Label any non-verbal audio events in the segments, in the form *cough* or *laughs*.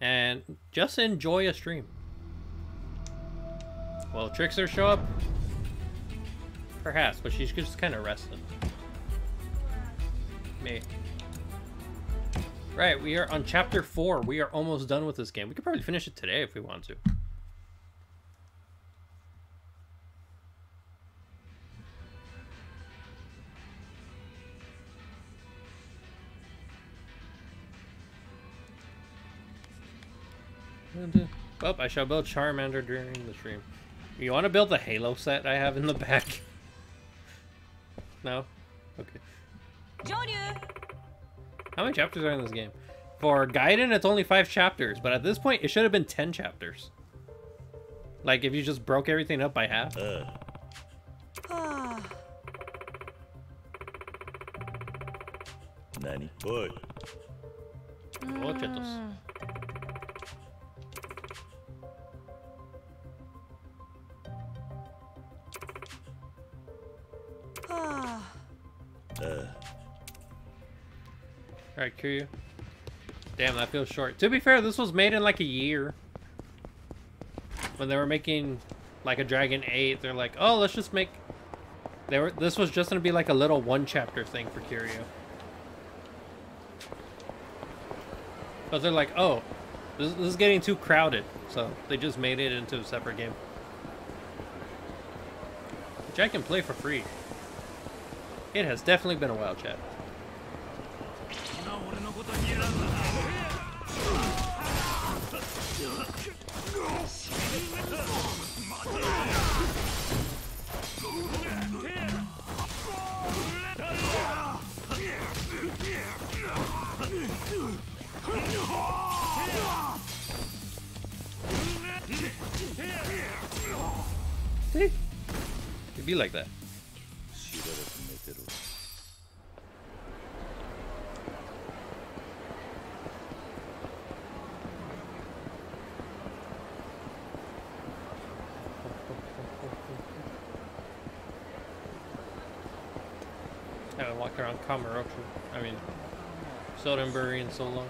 and just enjoy a stream. Will Trickster show up? Perhaps, but she's just kind of resting. Me. Right, we are on chapter 4. We are almost done with this game. We could probably finish it today if we want to. Oh, I shall build Charmander during the stream. You want to build the Halo set I have in the back? *laughs* no? Okay. How many chapters are in this game? For Gaiden, it's only five chapters, but at this point, it should have been ten chapters. Like, if you just broke everything up by half. Uh. *sighs* Nani? Boy. Oh, Cheetos. Alright. Damn, that feels short. To be fair, this was made in like a year. When they were making like a Dragon 8, they're like, oh, let's just make... They were. This was just going to be like a little one-chapter thing for Kiryu. But they're like, oh, this, this is getting too crowded. So they just made it into a separate game. Which I can play for free. It has definitely been a while, chat. See? It'd be like that. Kamurocho. I mean, Sotenbori in so long.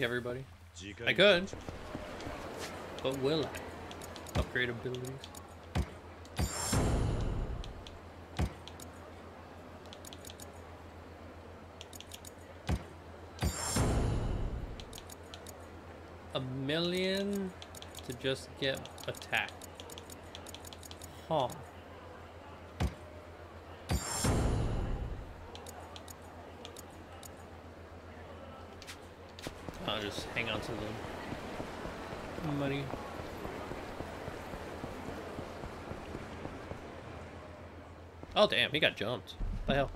Everybody. I could. But will I? Upgrade abilities. A million to just get attacked. Huh. I'll just hang on to the money. Oh damn, he got jumped. What the hell?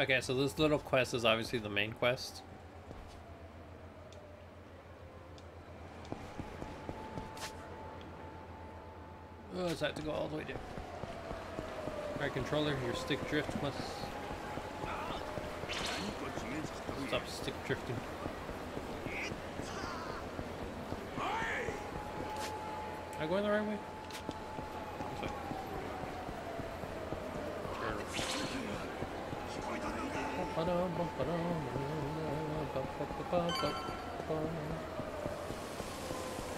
Okay, so this little quest is obviously the main quest. Oh, is that to go all the way down? Alright, controller, your stick drift must stop stick drifting. Am I going the right way.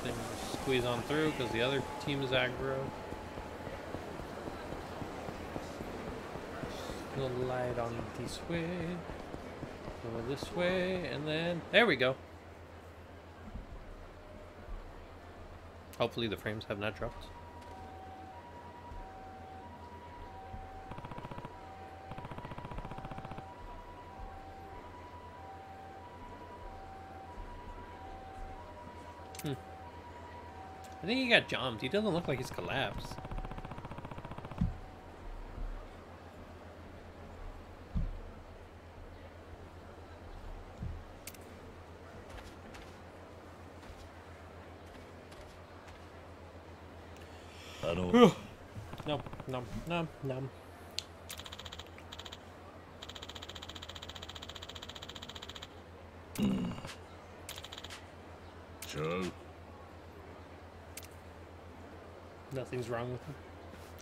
Then squeeze on through because the other team is aggro. The light on this way. Go this way, and then there we go. Hopefully the frames have not dropped. got jumped. He doesn't look like he's collapsed. I don't... no. Mm. Joe. Nothing's wrong with him.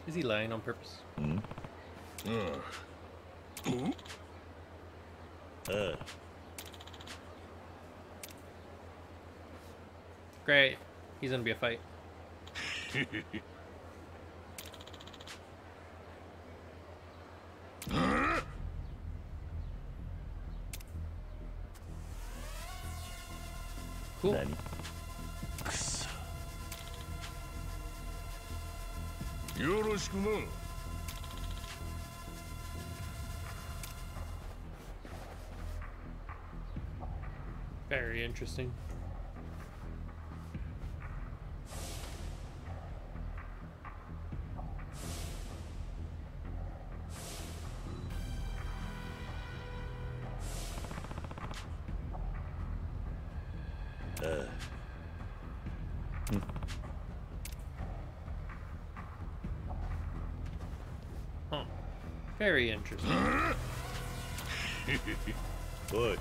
Is he lying on purpose? Mm. Uh. Hmm? Uh. Great. He's gonna be a fight. *laughs* cool. しくな Very interesting. Very interesting. *laughs* お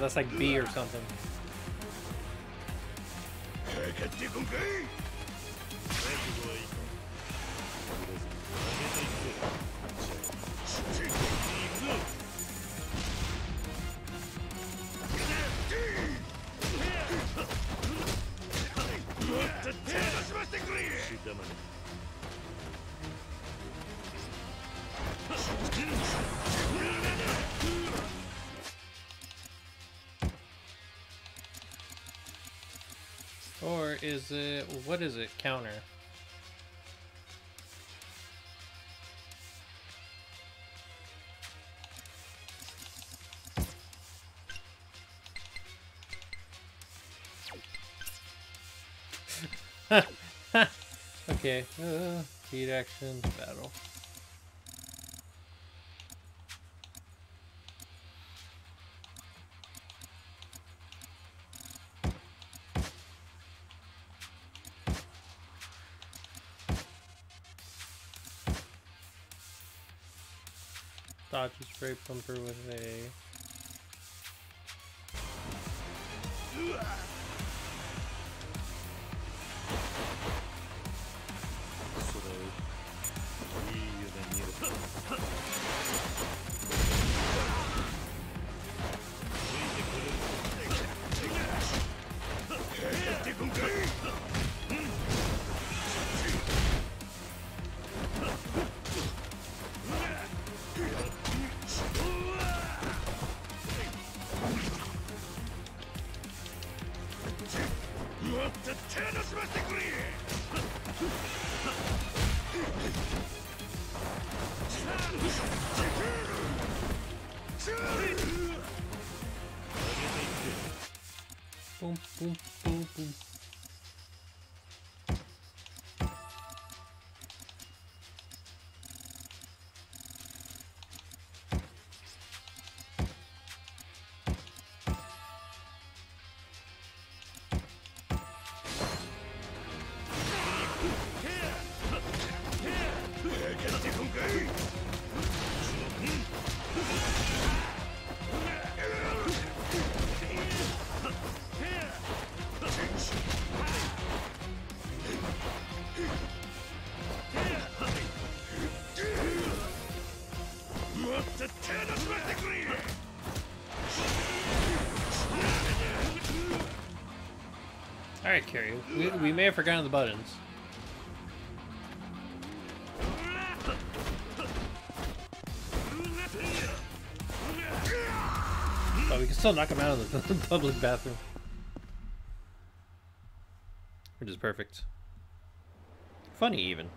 That's like B or something. What is it? Counter. *laughs* okay. Uh, speed action battle. Dodge a spray pumper with a. Carrie. We, we may have forgotten the buttons. But we can still knock him out of the *laughs* public bathroom. Which is perfect. Funny, even.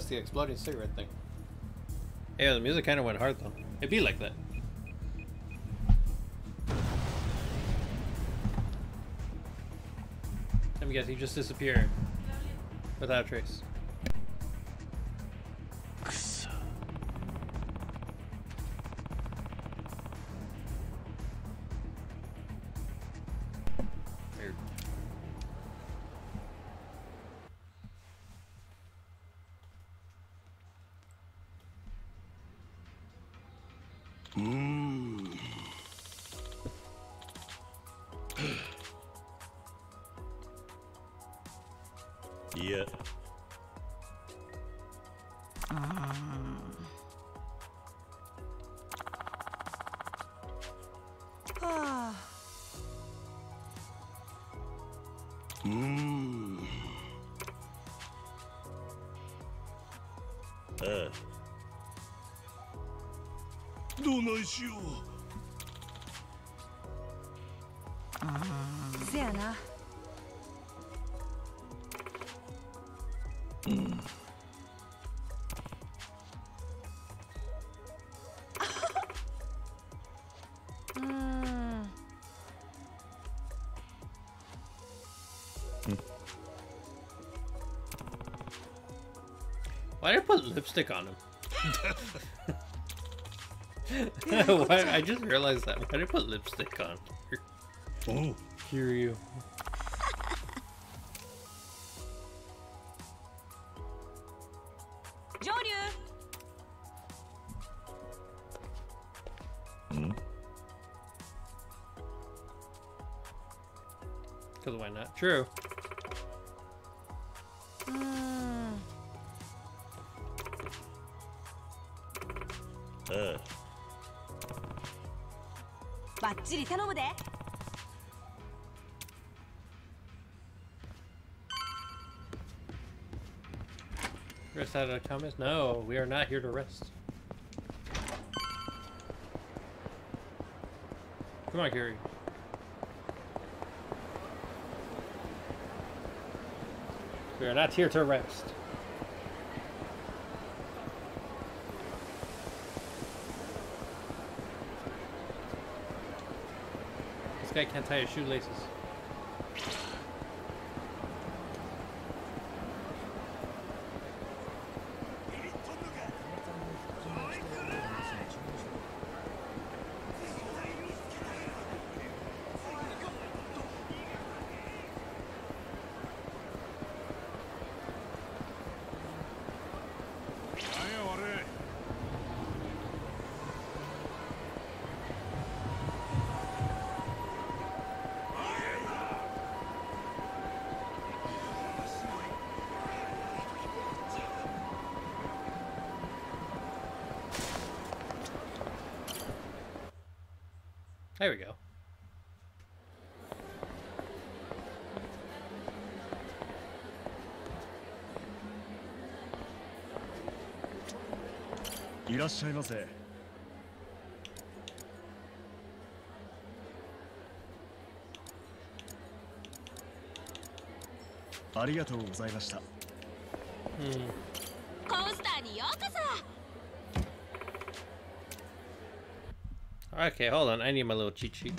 It's the exploding cigarette thing. Yeah, the music kind of went hard though. It'd be like that. Let me guess, he just disappeared without a trace. うん。ああどないしよう。Lipstick on him? *laughs* *laughs* Why, I just realized that. Why did I put lipstick on? Oh. おう Kiryu. Because why not? True. Out of the comments? No, we are not here to rest. Come on, Gary. We are not here to rest. This guy can't tie his shoelaces. らっしゃいませありがとうございました、うん、コースターにようこそ Okay, hold on. I need my little cheat sheet.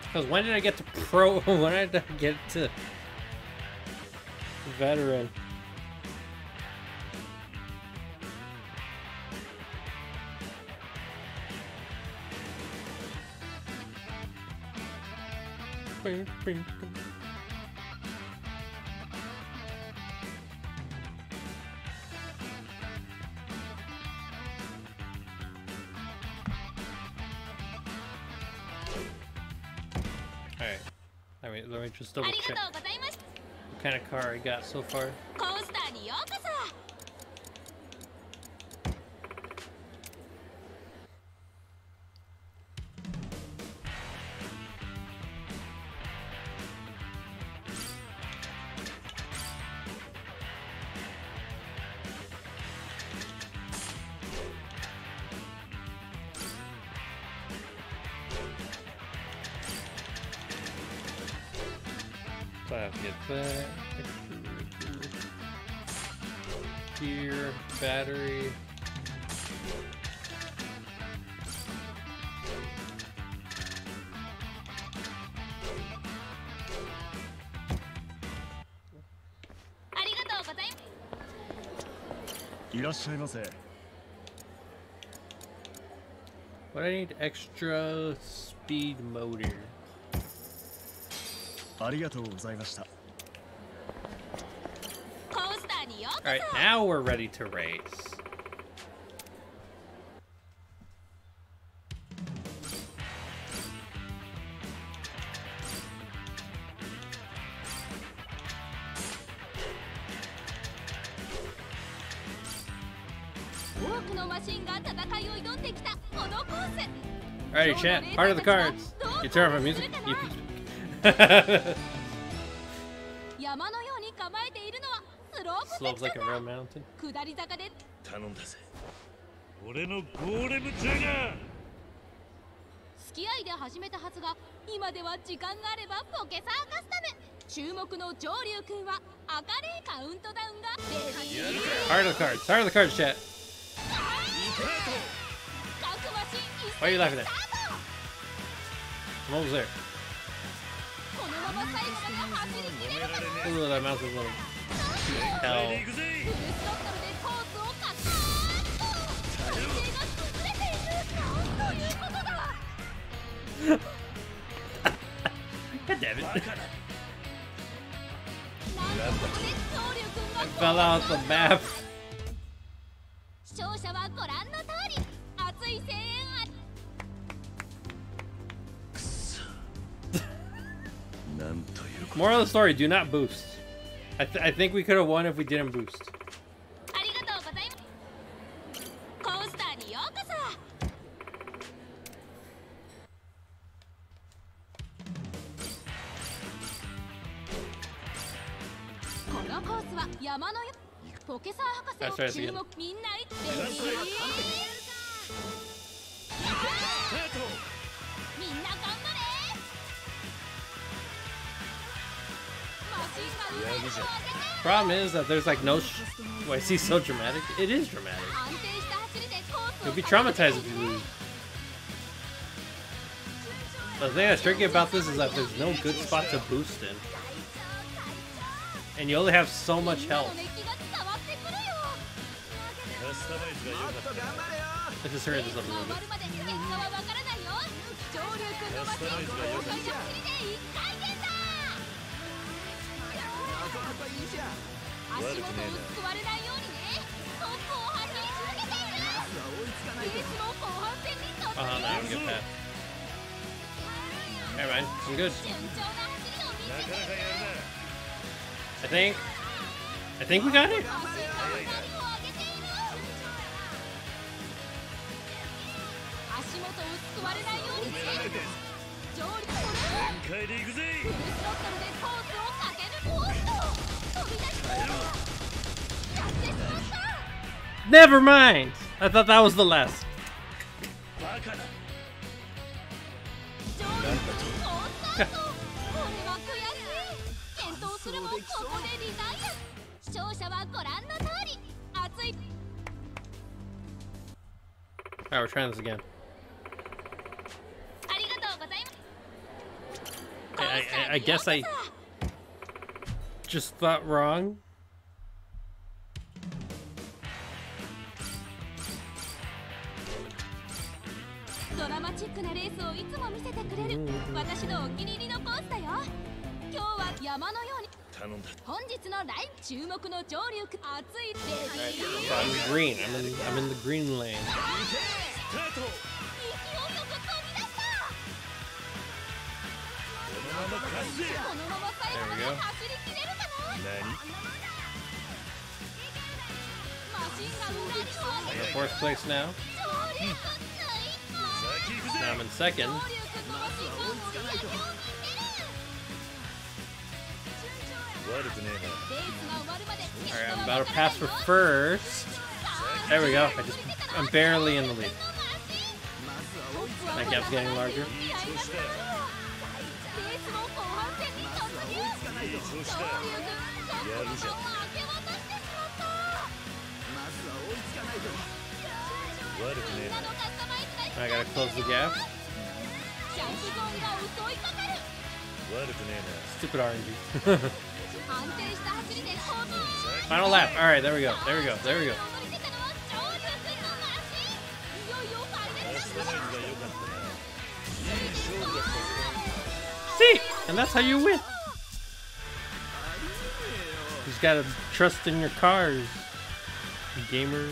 Because when did I get to pro? *laughs* when did I get to veteran? Alright, let me let me just double check. What kind of car I got so far. せこれ need extra speed motor. Alright, now we're ready to race. chat. Part of the cards. Guitar my music. *laughs* Slopes like a real mountain. Heart of the cards. Heart of the cards, chat. Why are you laughing at? I'm almost there. Look at that mouse is little. Hell. *laughs* God damn it. *laughs* I fell out the map. Moral of the story, do not boost. I, th I think we could have won if we didn't boost. That's right, problem is that there's like no. Sh oh, is he so dramatic. It is dramatic. You'll be traumatized if you lose. The thing that's tricky about this is that there's no good spot to boost in. And you only have so much health. Let's hurry this up a little bit. いいじゃん足元をつくわれないようにねトップを走り続けているレースも後半戦に突入 Never mind, I'm good. I think. I think we got it. Never mind! I thought that was the last. *laughs* Alright, we're trying this again. I, I, I guess I just wrong? I'm green. I'm in, I'm in the green lane. we go. I'm fourth place now. Hmm. Now I'm in second. Alright, I'm about to pass for first. There we go. I just, I'm barely in the lead. That gap's getting larger. 入いい調子だ上流軍トップの座を明け渡してしまった悪くねみんなのカスタマイズが I gotta close the gap. ジャンプゾーンが襲いかかるえ悪くね Stupid RNG. *laughs* 安定した走りで後頭 Final lap. Alright, there we go. There we go. There we go. 踊り出たのは上流軍のマシンいよいよファイナルえカスタマイズが良かったないい勝負だったぜ See, and that's how you win. just gotta trust in your cars, gamers.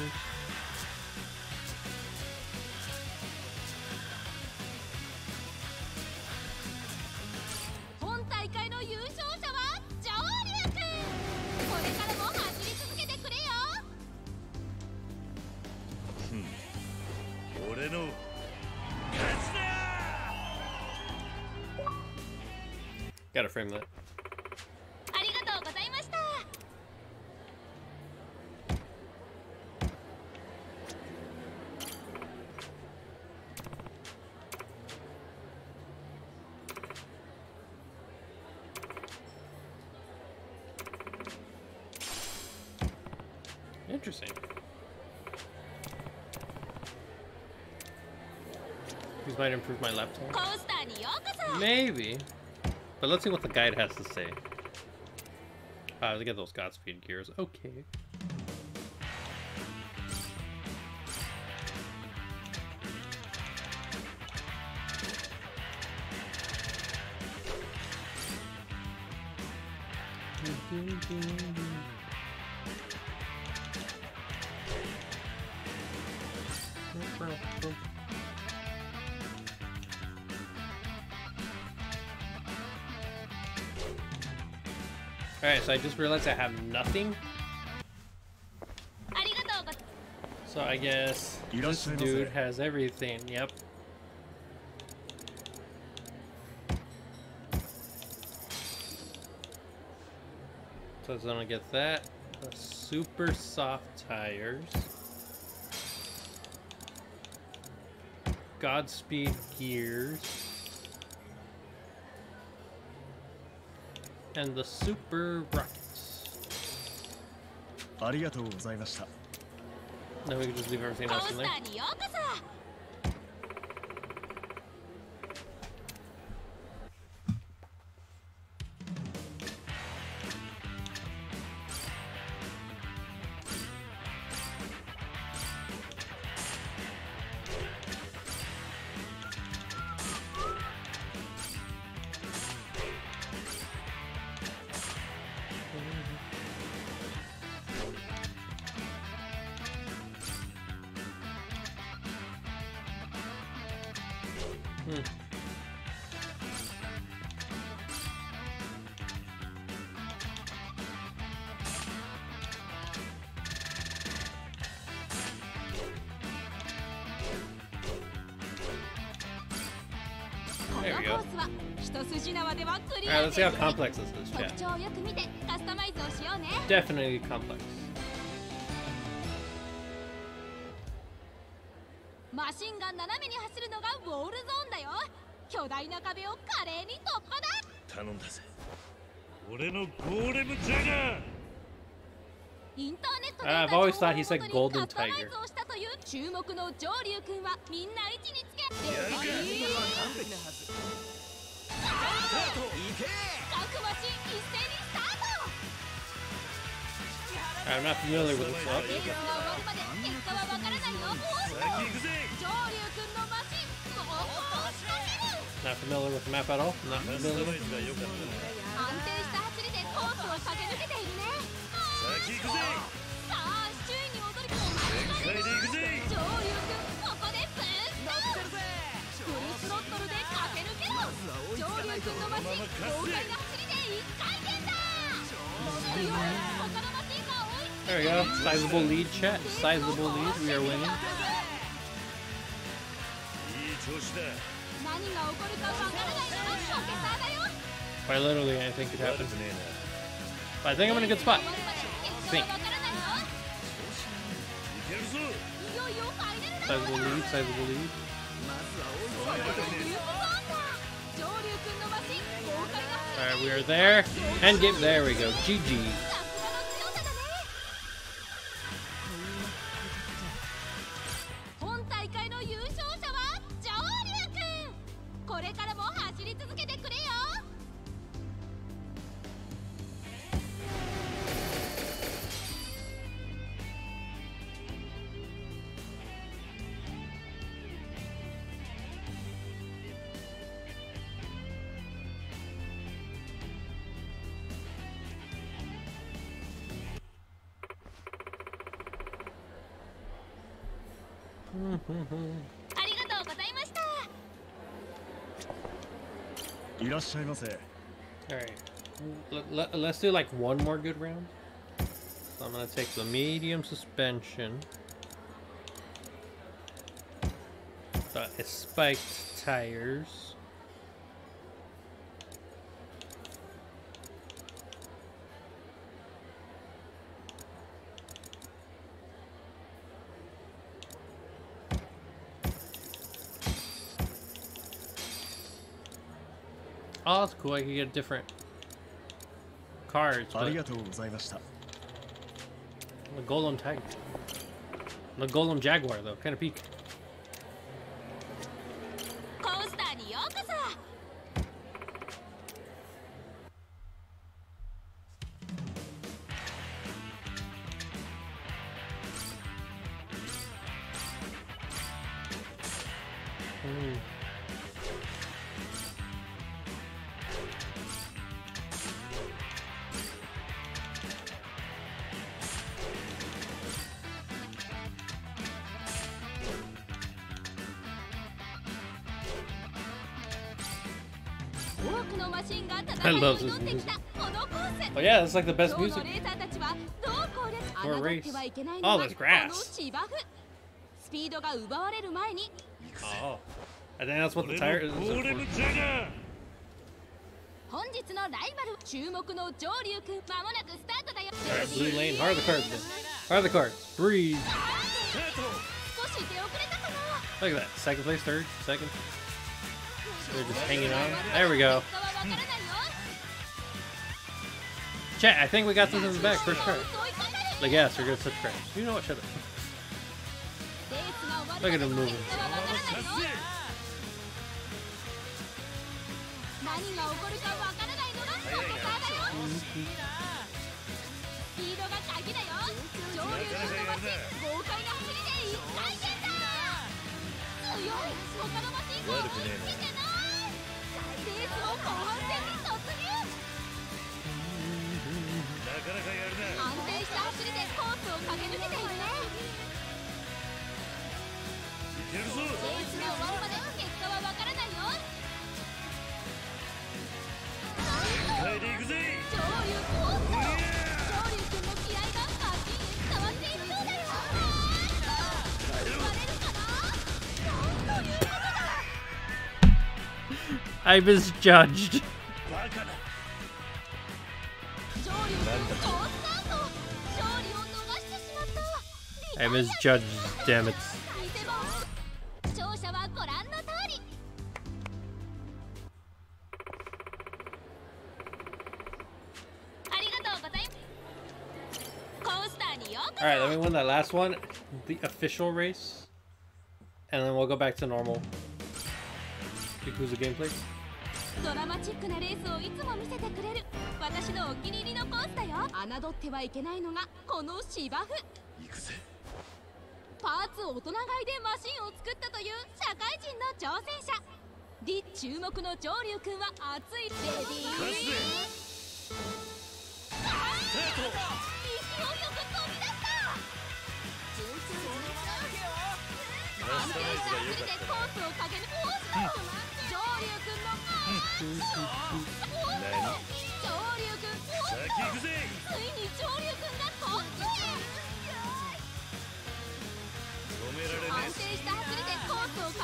Hmm. Gotta frame that. Might improve my laptop. Maybe. But let's see what the guide has to say. Uh, let's get those Godspeed gears. Okay. So I just realized I have nothing. So I guess this dude has everything. Yep. So I'm gonna get that. The super soft tires. Godspeed gears. and the super rockets. ありがとうございました。Now we can just leave everything else in there. see how complex this is. Definitely complex. I've always thought he said golden tiger. Yeah. I'm not familiar with this up. Not familiar with the map at all. Not familiar. There we go. Sizable lead, chat. Sizable lead. We are winning. Quite literally, I think it happens, But I think I'm in a good spot. Think. Sizable lead, sizable lead. Alright, we are there. And get there we go. GG. All right. Let, us do like one more good round. So I'm gonna take the medium suspension. The spiked tires. Oh, that's cool. I could get different cards. But... The Golem Tiger. The Golem Jaguar, though. Kind of peak. loves this music. Oh yeah, that's like the best music. For a race. Oh, there's grass. Oh. I think that's what the tire is. For. Blue lane, hard the cards then. Hard the cards. Breathe. Look at that. Second place, third, second. They're just hanging on. There we go. Chat, I think we got something in the back for sure. Like, yes, we're gonna subscribe. You know what, should I? Look at him moving. かなかやるな安定した走りでコースを駆け抜けているねいけるぞレースが終わるまで結果はわからないよ全開でいくぜ上流コース上流君の気合がマシンへ伝わっているようだよバレるかななんということだ I misjudged. バ うこ All right, let me win that last one, the official race, and then we'll go back to normal. Yakuza gameplay. そドラマチックなレースをいつも見せてくれる私のお気に入りのコースだよ侮ってはいけないのがこの芝生行くぜ パーツ大人買いでマシンを作ったという社会人の挑戦者。リ注目の上流くんは熱い。レディーよく飛び出した。安定した。走りでコースを駆け抜流くんの上流くん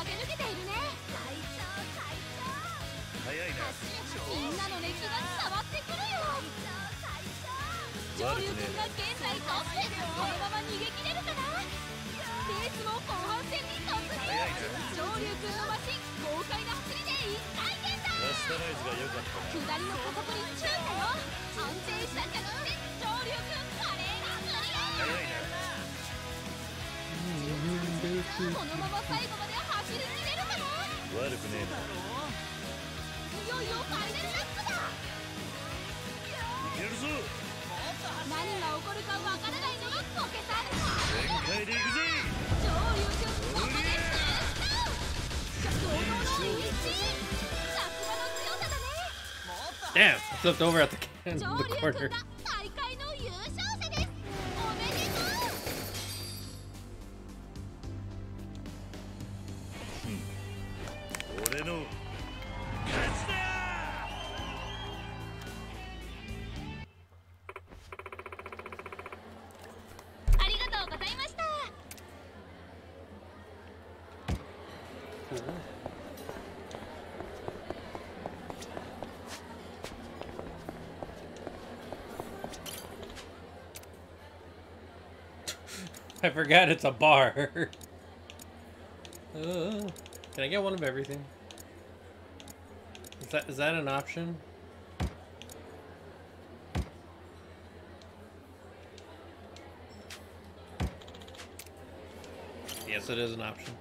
駆け抜けているね。え早いなみんなの熱気が伝わってくるよ。上流くんが現在トップ。このまま逃げ切れるかな。レースも後半戦に突入。上流くんのマシン豪快な走りで一回転だラスタナイズが良かったな下りの加速に注意だよ。安定した着地で上流くん華麗にクリア早いなこのまま最後まで悪くねえないよいよファイナルラップだいけるぞ何が起こるかわからないのがポケさん全開でいくぜ上流くんここでブースト堂々の一致さすがの強さだね Damn, I flipped over at the, *laughs* the corner. 俺*laughs* の勝ちだありがとうございました I forgot it's a bar. *laughs* Uh, can I get one of everything? Is that is that an option? Yes, it is an option.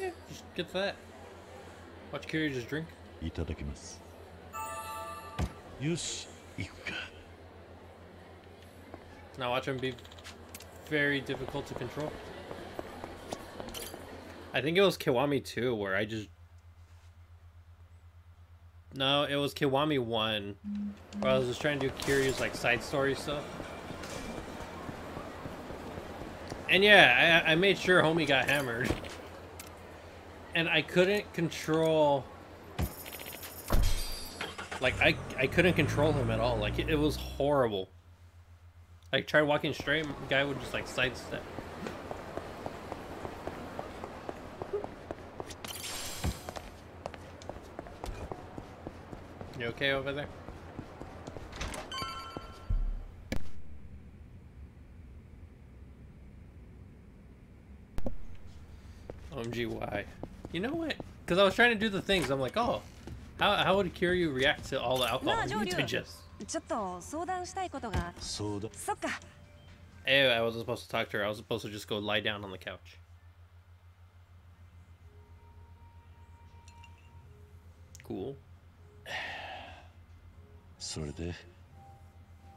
Yeah, just get that. Watch Kiryu just drink. いただきますよし行くか Now watch him be very difficult to control. I think it was Kiwami 2 where I just... No, it was Kiwami 1 where I was just trying to do curious like side story stuff. And yeah, I, I made sure homie got hammered. *laughs* And I couldn't control... Like, I, I couldn't control him at all. Like, it, it was horrible. Like try walking straight, guy would just like sidestep. You okay over there? OMG, why? You know what? Because I was trying to do the things. I'm like, oh, how, how would Kiryu react to all the alcohol? You just ちょっと相談したいことがそうだそっか Ew, I wasn't supposed to talk to her. I was supposed to just go lie down on the couch. Cool. それで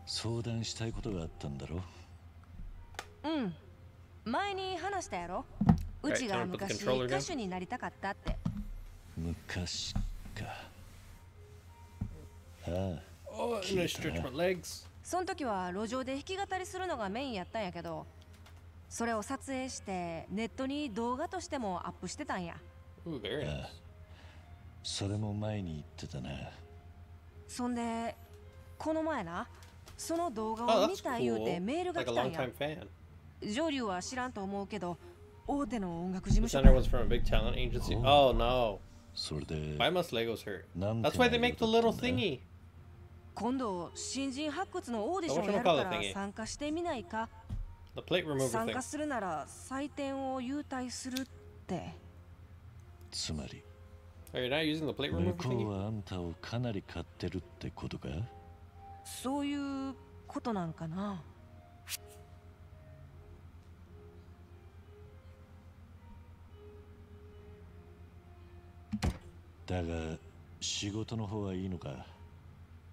相談したいことがあったんだろうん前に話したやろうちが昔.歌手になりたかったって昔かああ Oh, I'm gonna stretch my legs. その時は路上で弾き語りするのがメインやったんやけどそれを撮影してネットに動画としてもアップしてたんや Ooh, very nice. それも前に言ってたなそんでこの前なその動画 Oh, を見 that's た言うて cool. メールが Like a 来たんや long-time fan. 上流は知らんと思うけど大手の音楽事 The 務所 center was from a big talent agency. Oh no. それで Why must Legos hurt? なんて That's why they 内 make 容 the だった little んだ thingy. 今度新人発掘のオーディションやるから?参加してみないか？参.加するなら採点を優待するってつまり向こう?はあんたをかなり買ってるってことか？そういうことなんかな？だが仕事の方はいいのか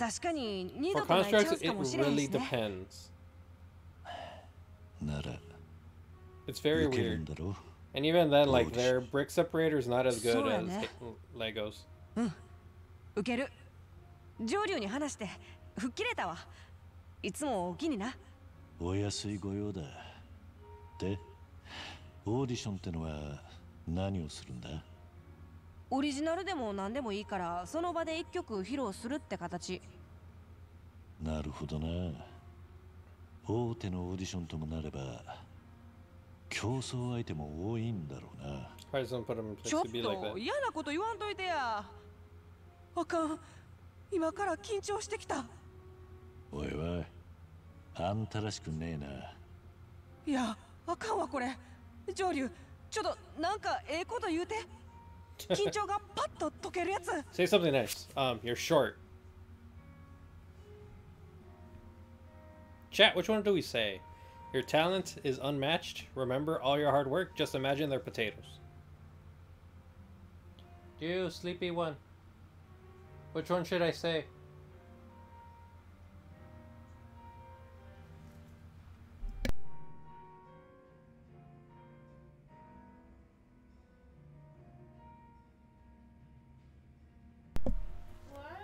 確かに二度とないチャスかもしれない。なら、It's very weird. And even then, like their brick separators not as good as Legos. うん、受ける。上流に話して、吹っ切れたわ。いつもお気にな。お安いご用だ。で、オーディションってのは何をするんだ？オリジナルでも何でもいいからその場で一曲披露するって形。なるほどな。大手のオーディションともなれば競争相手も多いんだろうな。ちょっと.嫌なこと言わんといてや。あかん。今から緊張してきた。おいおい。あんたらしくねえな。いやあかんわこれ。上流ちょっとなんかええこと言うて *laughs* Say something nice. Um, you're short. Chat, which one do we say? Your talent is unmatched. Remember all your hard work. Just imagine they're potatoes. You sleepy one. Which one should I say?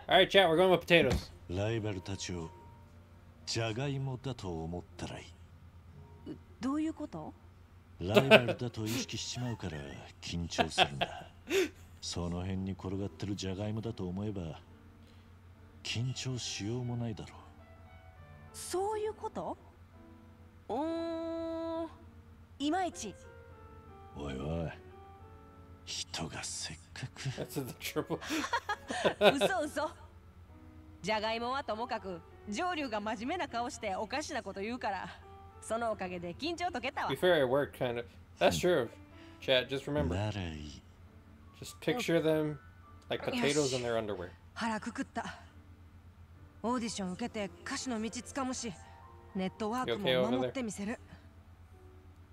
Alright, chat, we're going with potatoes. ライバルたちをジャガイモだと思ったらいいどういうこと？ライバルだと意識しちまうから緊張するんだその辺に転がってるジャガイモだと思えば緊張しようもないだろそういうこと？うーんいまいち。うおいおい人がせっかく That's the triple. 嘘嘘じゃがいもはともかく上流が真面目な顔しておかしなこと言うからそのおかげで緊張解けたわ be fair, it worked kind of. That's true. Chat, just remember. ならいい Just picture them like potatoes in their underwear. 腹くくったオーディション受けて歌手の道つかむしネットワークも?守ってみせる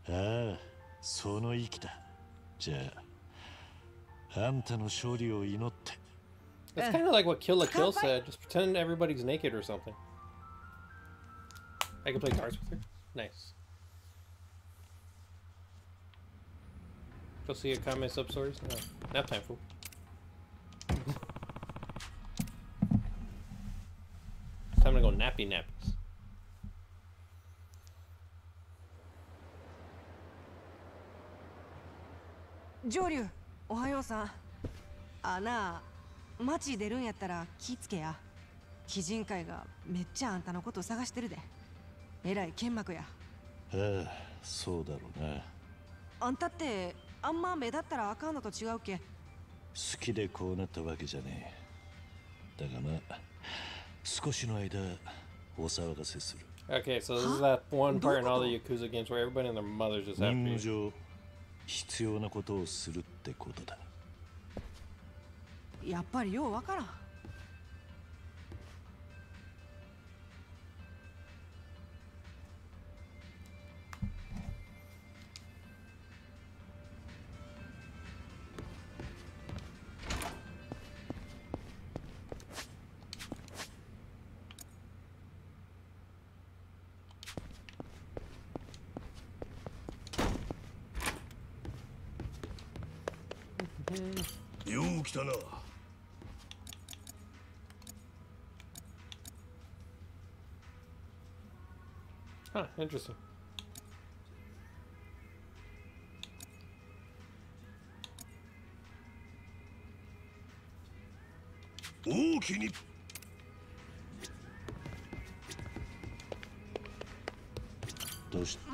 ああその息だじゃあ That's kind of like what Kill la Kill said. Just pretend everybody's naked or something. I can play cards with her. Nice. Go see a comment subsource. No, nap time, fool. *laughs* time to go nappy naps. Joryu. おはようさん。あなあ街出るんやったら気ぃつけや。鬼人会がめっちゃあんたのこと探してるで。えらい剣幕や。ああそうだろうなあんたってあんま目立ったらあかんのと違うけ？好きでこうなったわけじゃねえ。だがまあ少しの間お騒がせする。Okay, so this is that one part in all the Yakuza games where everybody and their mothers just 必要なことをするってことだ。やっぱりようわからん。たな、huh, interesting.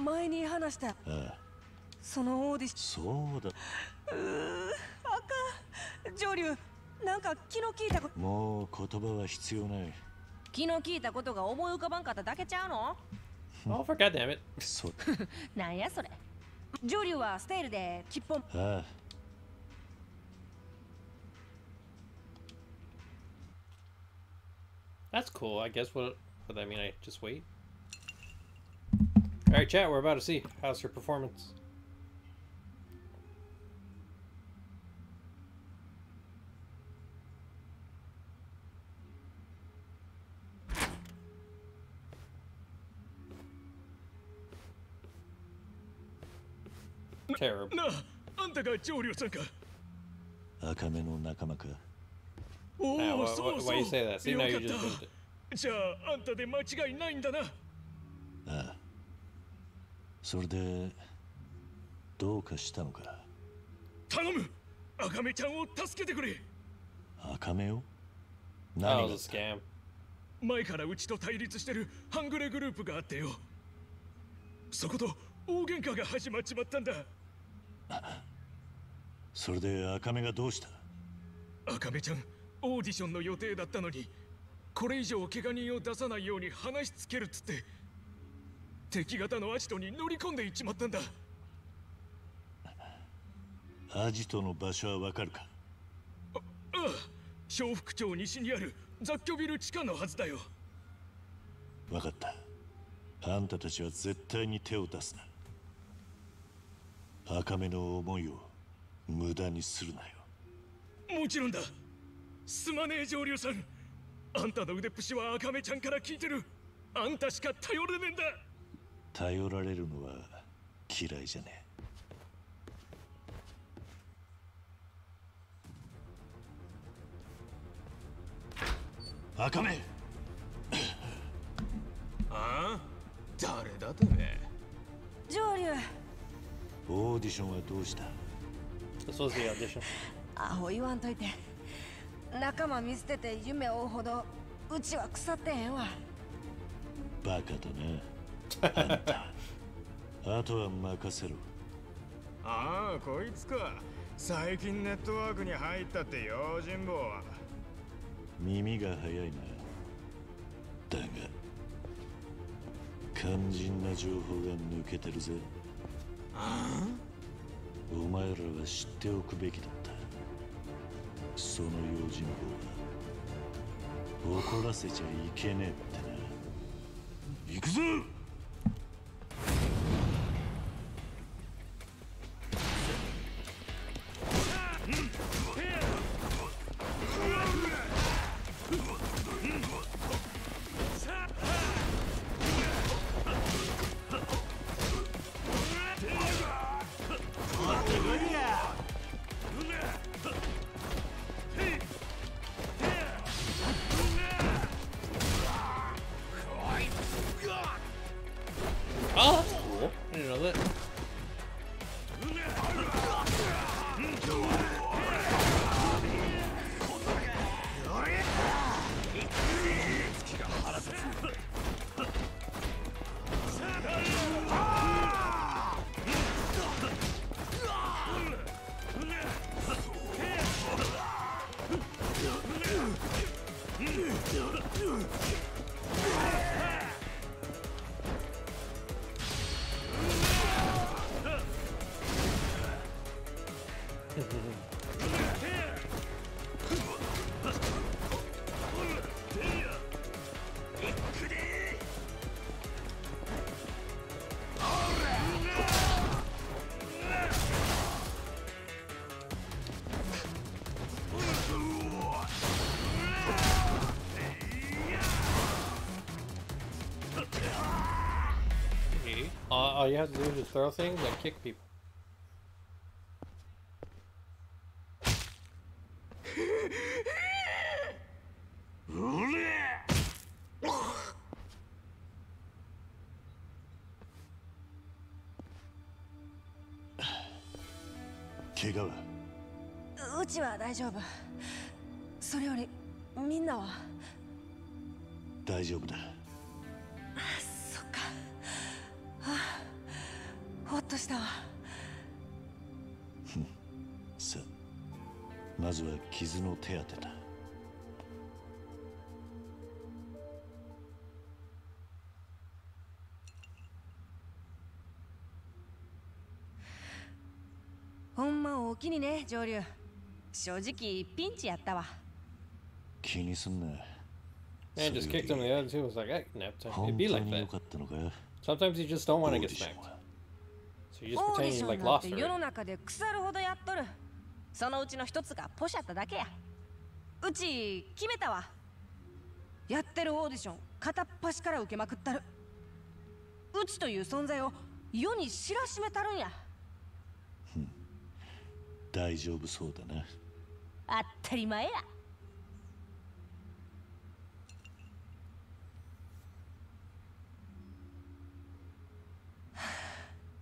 前に話したああそのオーディションそうだ上流なんか気の利いたこともう言葉は必要ない気の利いたことが思い浮かばんかっただけちゃうの Oh, for goddamn it. そうなんやそれ上流はステールで吉本ああ That's cool. I guess what would that mean? I just wait. All right, chat. We're about to see how's her performance. Terrible. なああんたが上流さんか？赤目の仲間か？お Ah, おそうそう。じゃああんたで間違いないんだな。ああ。それでどうかしたのか？頼む。赤目ちゃんを助けてくれ。赤目を何が.前からうちと対立してる半グレグループがあってよ。そこと大喧嘩が始まっちまったんだそれで赤目がどうした？赤目ちゃんオーディションの予定だったのにこれ以上怪我人を出さないように話しつけるっつって敵方のアジトに乗り込んでいっちまったんだ。アジトの場所はわかるか？ああ小福町西にある雑居ビル地下のはずだよ。わかった。あんたたちは絶対に手を出すな赤目の思いを無駄にするなよ。もちろんだ。すまねえ上流さん。あんたの腕っぷしは赤目ちゃんから聞いてる。あんたしか頼れねえんだ。頼られるのは嫌いじゃねえ。赤目。ああ？誰だてめえ？上流オーディションはどうした？This was the audition. アホ言わんといて。仲間見捨てて夢を追うほどうちは腐ってへんわ。バカだな。あんた。あとは任せろ。ああこいつか。最近ネットワークに入ったって用心棒は。耳が早いな。だが肝心な情報が抜けてるぜお前らは知っておくべきだった。その用心棒は怒らせちゃいけねえってな。行くぞ！All, you have to do is just throw things and kick people. 怪我はうちは大丈夫手当てだほんまおおきにね上流正直ピンチやったわ気にすんな Man just kicked him in the other too. Was like, hey, nap time. It'd 本 be 当 like に良 that. かったのか Sometimes you just don't オ want ー to デ get ィショ smacked. So you just pretend シ you ョ like lost て世の.中で腐るほどやっとるそのうちの一つがポシャっただけやうち決めたわ。やってるオーディション片っ端から受けまくったる。うちという存在を世に知らしめたるんや。大丈夫そうだな。当たり前や。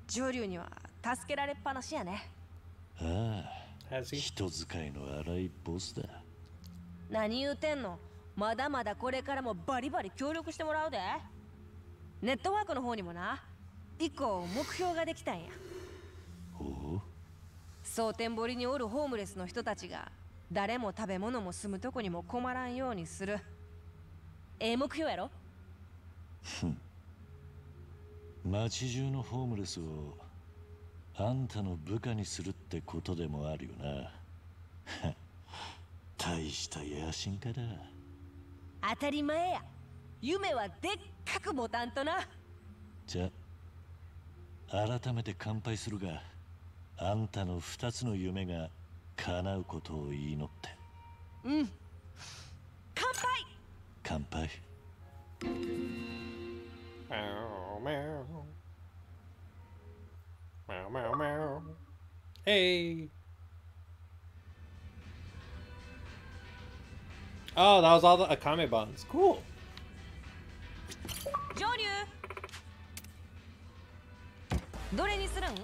上流には助けられっぱなしやね。ああ?人使いの荒いボスだ何言うてんの？まだまだこれからもバリバリ協力してもらうで。ネットワークの方にもな。一個目標ができたんや。おお蒼天堀におるホームレスの人たちが誰も食べ物も住むとこにも困らんようにする。ええ目標やろ？街中のホームレスをあんたの部下にするってことでもあるよな。大した野心家だ。当たり前や。夢はでっかくボタンとな。じゃあ改めて乾杯するがあんたの二つの夢が叶うことを祈って。うん。乾杯！乾杯。Meow, meow. Meow, meow, meow. Hey. Oh, that was all the Akame buns. Cool. 上流どれにするん「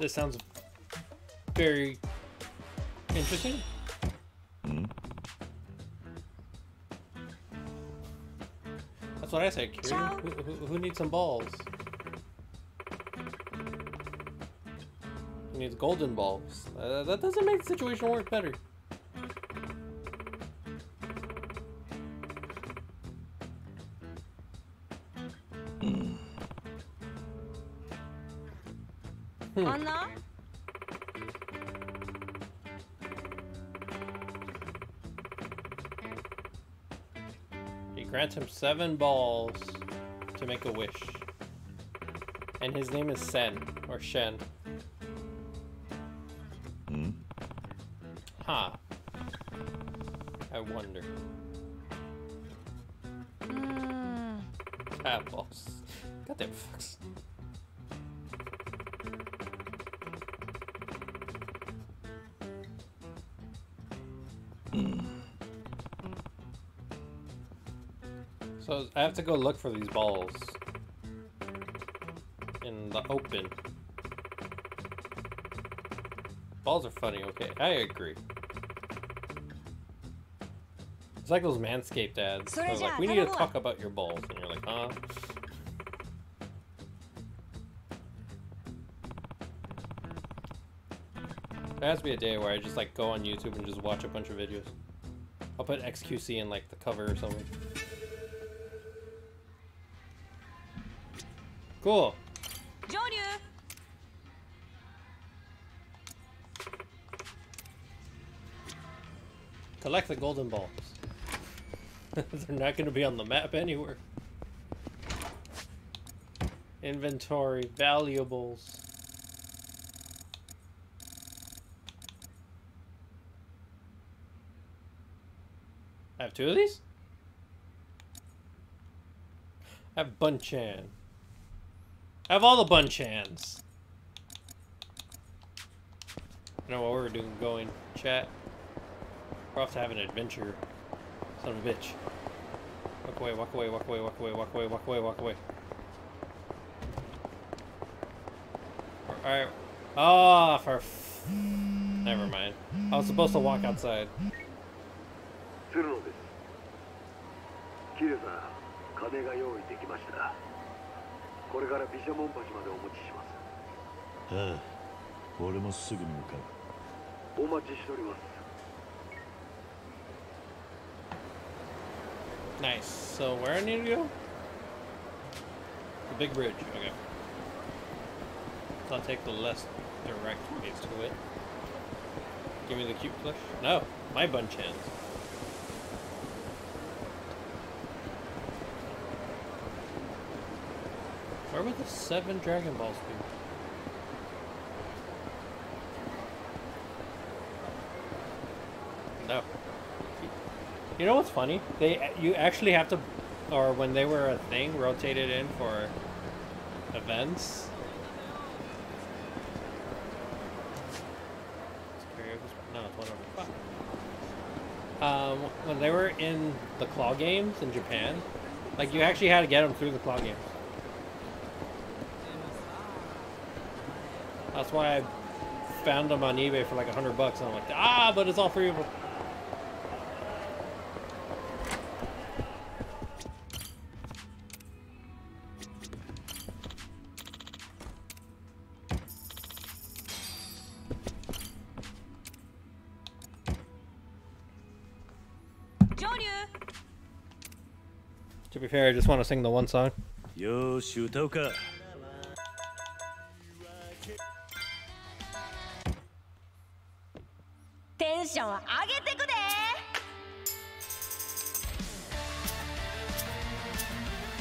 This sounds very interesting. That's what I said, Kieran. Who, who, who needs some balls? Who needs golden balls? Uh, that doesn't make the situation work better. He grants him seven balls to make a wish. And his name is Sen, or Shen. Hmm? Huh. I wonder. うーん Ah, balls. Goddamn fucks. So I have to go look for these balls. in the open. Balls are funny, okay. I agree. It's like those Manscaped ads. Like, we need to talk about your balls. And you're like, huh? There has to be a day where I just like go on YouTube and just watch a bunch of videos. I'll put XQC in like the cover or something. Cool. Collect the golden balls. *laughs* They're not going to be on the map anywhere. Inventory, valuables. I have two of these? I have Bunchan. I have all the Bunchans. I know what we're doing going, chat. We're off to have an adventure. Son of a bitch. Walk away, walk away, walk away, walk away, walk away, walk away, walk away. Alright. Oh, for. Never mind. I was supposed to walk outside. これから毘沙門橋までお持ちしますああ俺もすぐに向かうお待ちしております Nice. So where I need to go? The big bridge. Okay. So I'll take the less direct way to it. Give me the cute plush. No, my bunch hands. Where would the seven Dragon Balls be? No. You know what's funny? They you actually have to, or when they were a thing, rotate it in for events. No, it's one over. Fuck. Um, when they were in the claw games in Japan, like you actually had to get them through the claw games. That's why I found them on eBay for like a hundred bucks, and I'm like, ah, but it's all free. Of them. To be fair, I just want to sing the one song. よー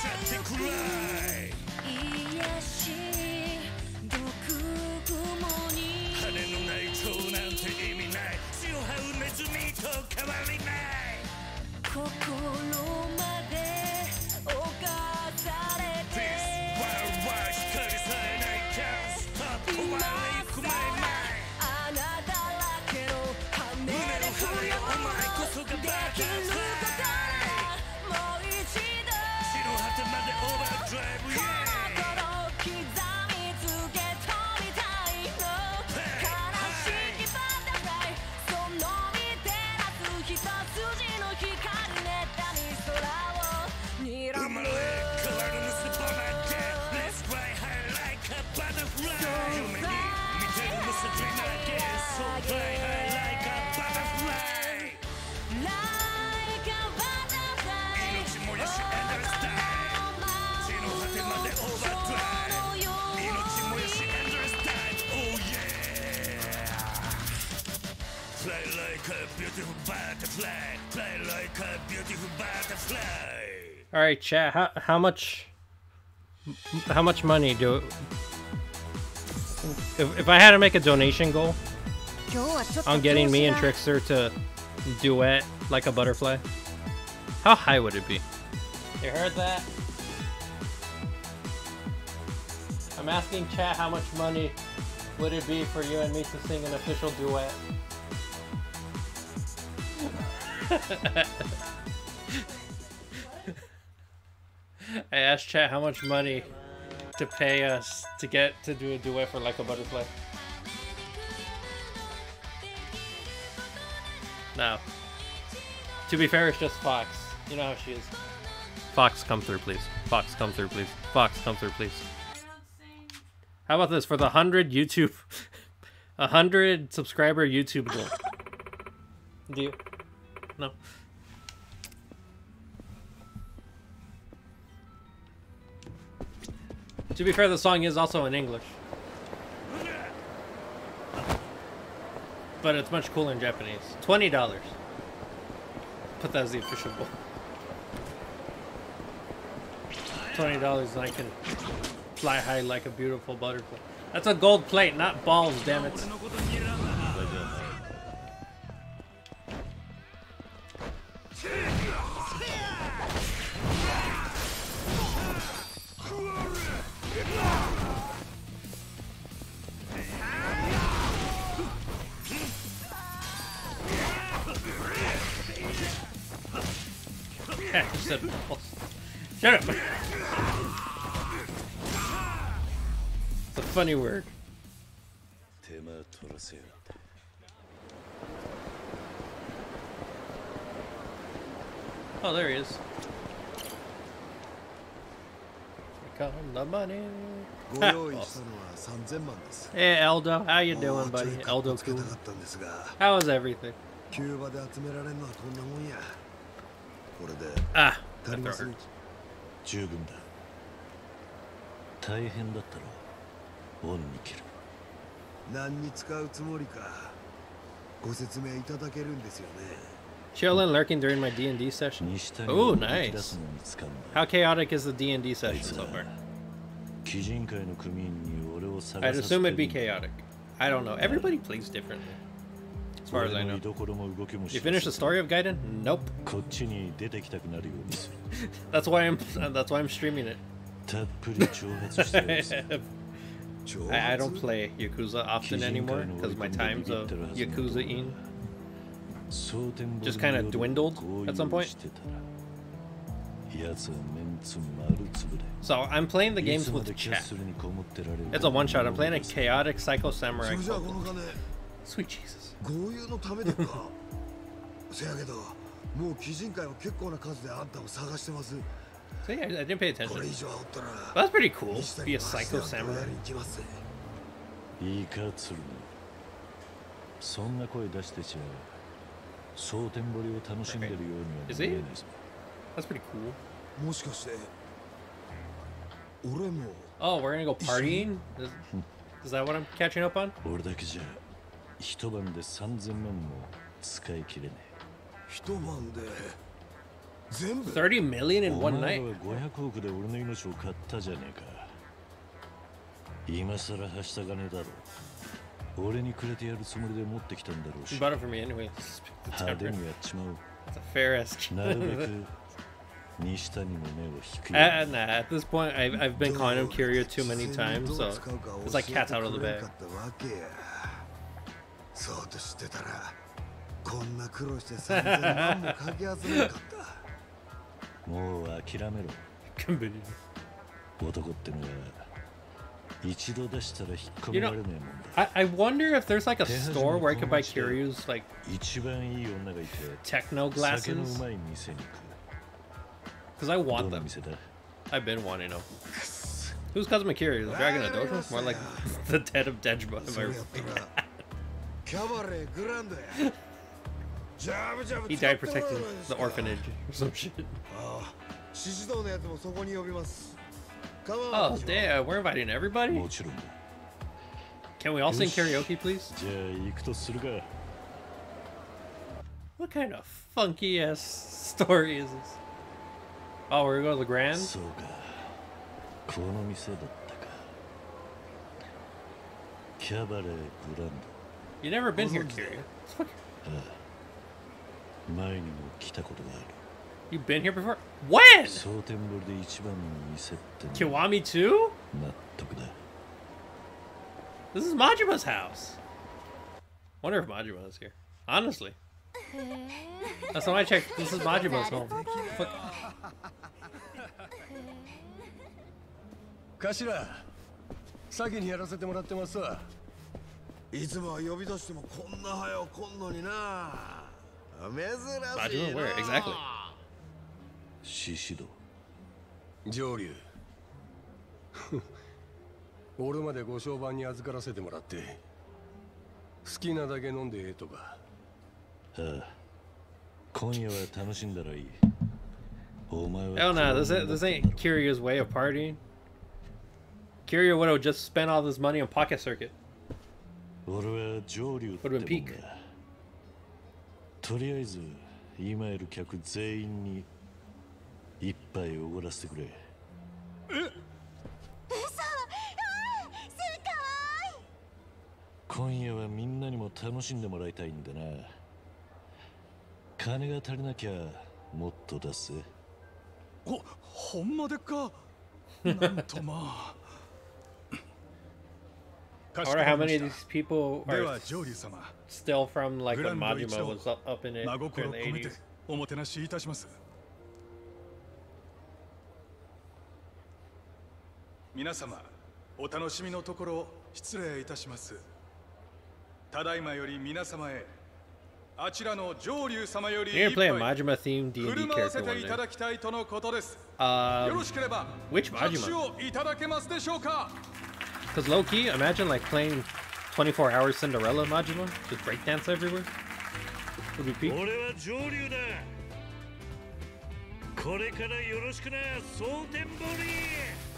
ちゃってくらい癒し毒雲に。羽のない蝶なんて意味ない。血を這うネズミと変わりない。心まで Fly, fly like a beautiful butterfly. All right, chat. How how much? How much money do? If if I had to make a donation goal, on getting me and Trickster to duet like a butterfly, how high would it be? You heard that? I'm asking chat how much money would it be for you and me to sing an official duet? *laughs* I asked chat how much money to pay us to get to do a duet for like a butterfly. No. To be fair, it's just Fox. You know how she is. Fox, come through, please. Fox, come through, please. Fox, come through, please. How about this for the hundred YouTube, *laughs* a hundred subscriber YouTube goal? Do you? No. To be fair, the song is also in English. But it's much cooler in Japanese. Twenty dollars. Put that as the official goal. Twenty dollars and I can fly high like a beautiful butterfly. That's a gold plate, not balls, damn it. *laughs* Shut up. It's a funny word. Oh, there he is. Here come the money. ご用意したのは3000万です Hey, Eldo. How you も doing, うちょ buddy? いカッ Eldo コつけ cool. たかったんですが How is everything? キューバで集められるのはこんなもんやこれで Ah, 足り that ます hurt. 十分だ大変だったろ恩に切る何に使うつもりかご説明いただけるんですよね Chillin' lurking during my D&D session. Oh, nice. How chaotic is the D&D session so far? I'd assume it'd be chaotic. I don't know. Everybody plays differently. As far as I know. You finished the story of Gaiden? Nope. *laughs* that's why I'm *laughs* that's why I'm streaming it. *laughs* I, I don't play Yakuza often anymore because my time's of Yakuza-in just kind の of 夜 dwindled 合 at some 流 point. してたら奴はメンツ丸つぶれ So I'm playing the い games つま with でキャッ chat. スルにこもってられる It's a one shot. I'm playing a chaotic psycho samurai. それじゃあ cult. この金 Sweet Jesus. 豪遊のためでか*laughs* せやけどもう鬼人会は結構な数であんたを探してます So yeah, *laughs* I didn't pay こ attention. れ以上おったら That's pretty cool. 西 Be 谷 a の psycho 話であんたを samurai. やりに行きますいいか鶴野そんな声出してちゃ 蒼天堀を楽しんでるようには見?えないぞ That's pretty cool. もしかして俺も Oh, we're gonna go partying? Is, is that what I'm catching up on? 俺だけじゃ一晩で3000万も使い切れね一晩で全部30 million え in お one 前 night? らは500億で俺の命を買ったじゃねえか今さらはした金だろ俺にくれてやるつもりで持ってきたんだろうし。バター。でもやっう。なるべく西谷の目を引く。も。う諦めろ。*laughs* 男ってのは。You know, I, I wonder if there's like a store where I could buy Kiryu's like techno glasses. Because I want them. I've been wanting them. Who's Kazuma Kiryu? The Dragon of Dojo? More like *laughs* the Dead of Dejima. If I he died protecting the orphanage or some shit. Ah, Come on. Oh, damn. We're inviting everybody? Can we all sing karaoke, please? What kind of funky ass story is this? Oh, we're going to the Grand? You never been here, Kiryu. You've been here before? When? 蒼天堀で一番の店っての Kiwami 2? 納得だ This is Majima's house. Wonder if Majima is here. Honestly. That's when I checked. This is Majima's home. Fuck. 頭先にやらせてもらってますわいつもは呼び出してもこんな早く来んのにな珍しい Majima な where? Exactly. シシド上流俺までご商売に預からせてもらって好きなだけ飲んでええとかああ今夜は楽しんだらいいお前は Hell no, this, ain't- this ain't Kiryu's way of partying. Kiryu would have just spent all this money on Pocket Circuit. 俺は上流っても Would've been ん peak. だとりあえず今いる客全員に一杯おごらせてくれ今夜はみんなにも楽しんでもらいたいんだな金が足りなきゃもっと出せほほんまでっかなんとまあ I wonder how many of these people で are は上流様 still from like グ when Majima 同 was up, in it 真 during 心 the 込めて 80s. 皆様お楽しみのところ失礼いたしますただいまより皆様へあちらの上流様より You're playing Majima themed D&D character one night. Um, which Majima? Because low key, imagine like playing 24 hours Cinderella Majima, just breakdance everywhere. Would be peak. これからよろしくな、蒼天堀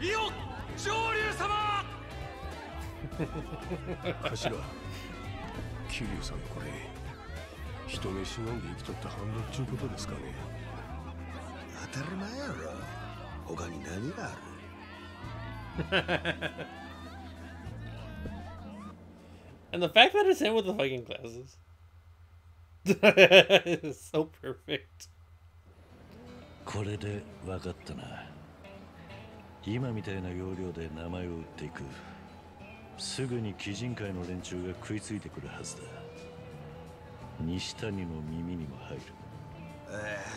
いいよ上流様頭桐生さんこれ人飯飲んで生きとった反応っちゅうことですかね当たり前やろ他に何がある And the fact that it's him with the fucking glasses. *laughs* is so perfect. *laughs* これで分かったな今みたいな要領で名前を売っていく。すぐに鬼人会の連中が食いついてくるはずだ。西谷の耳にも入る。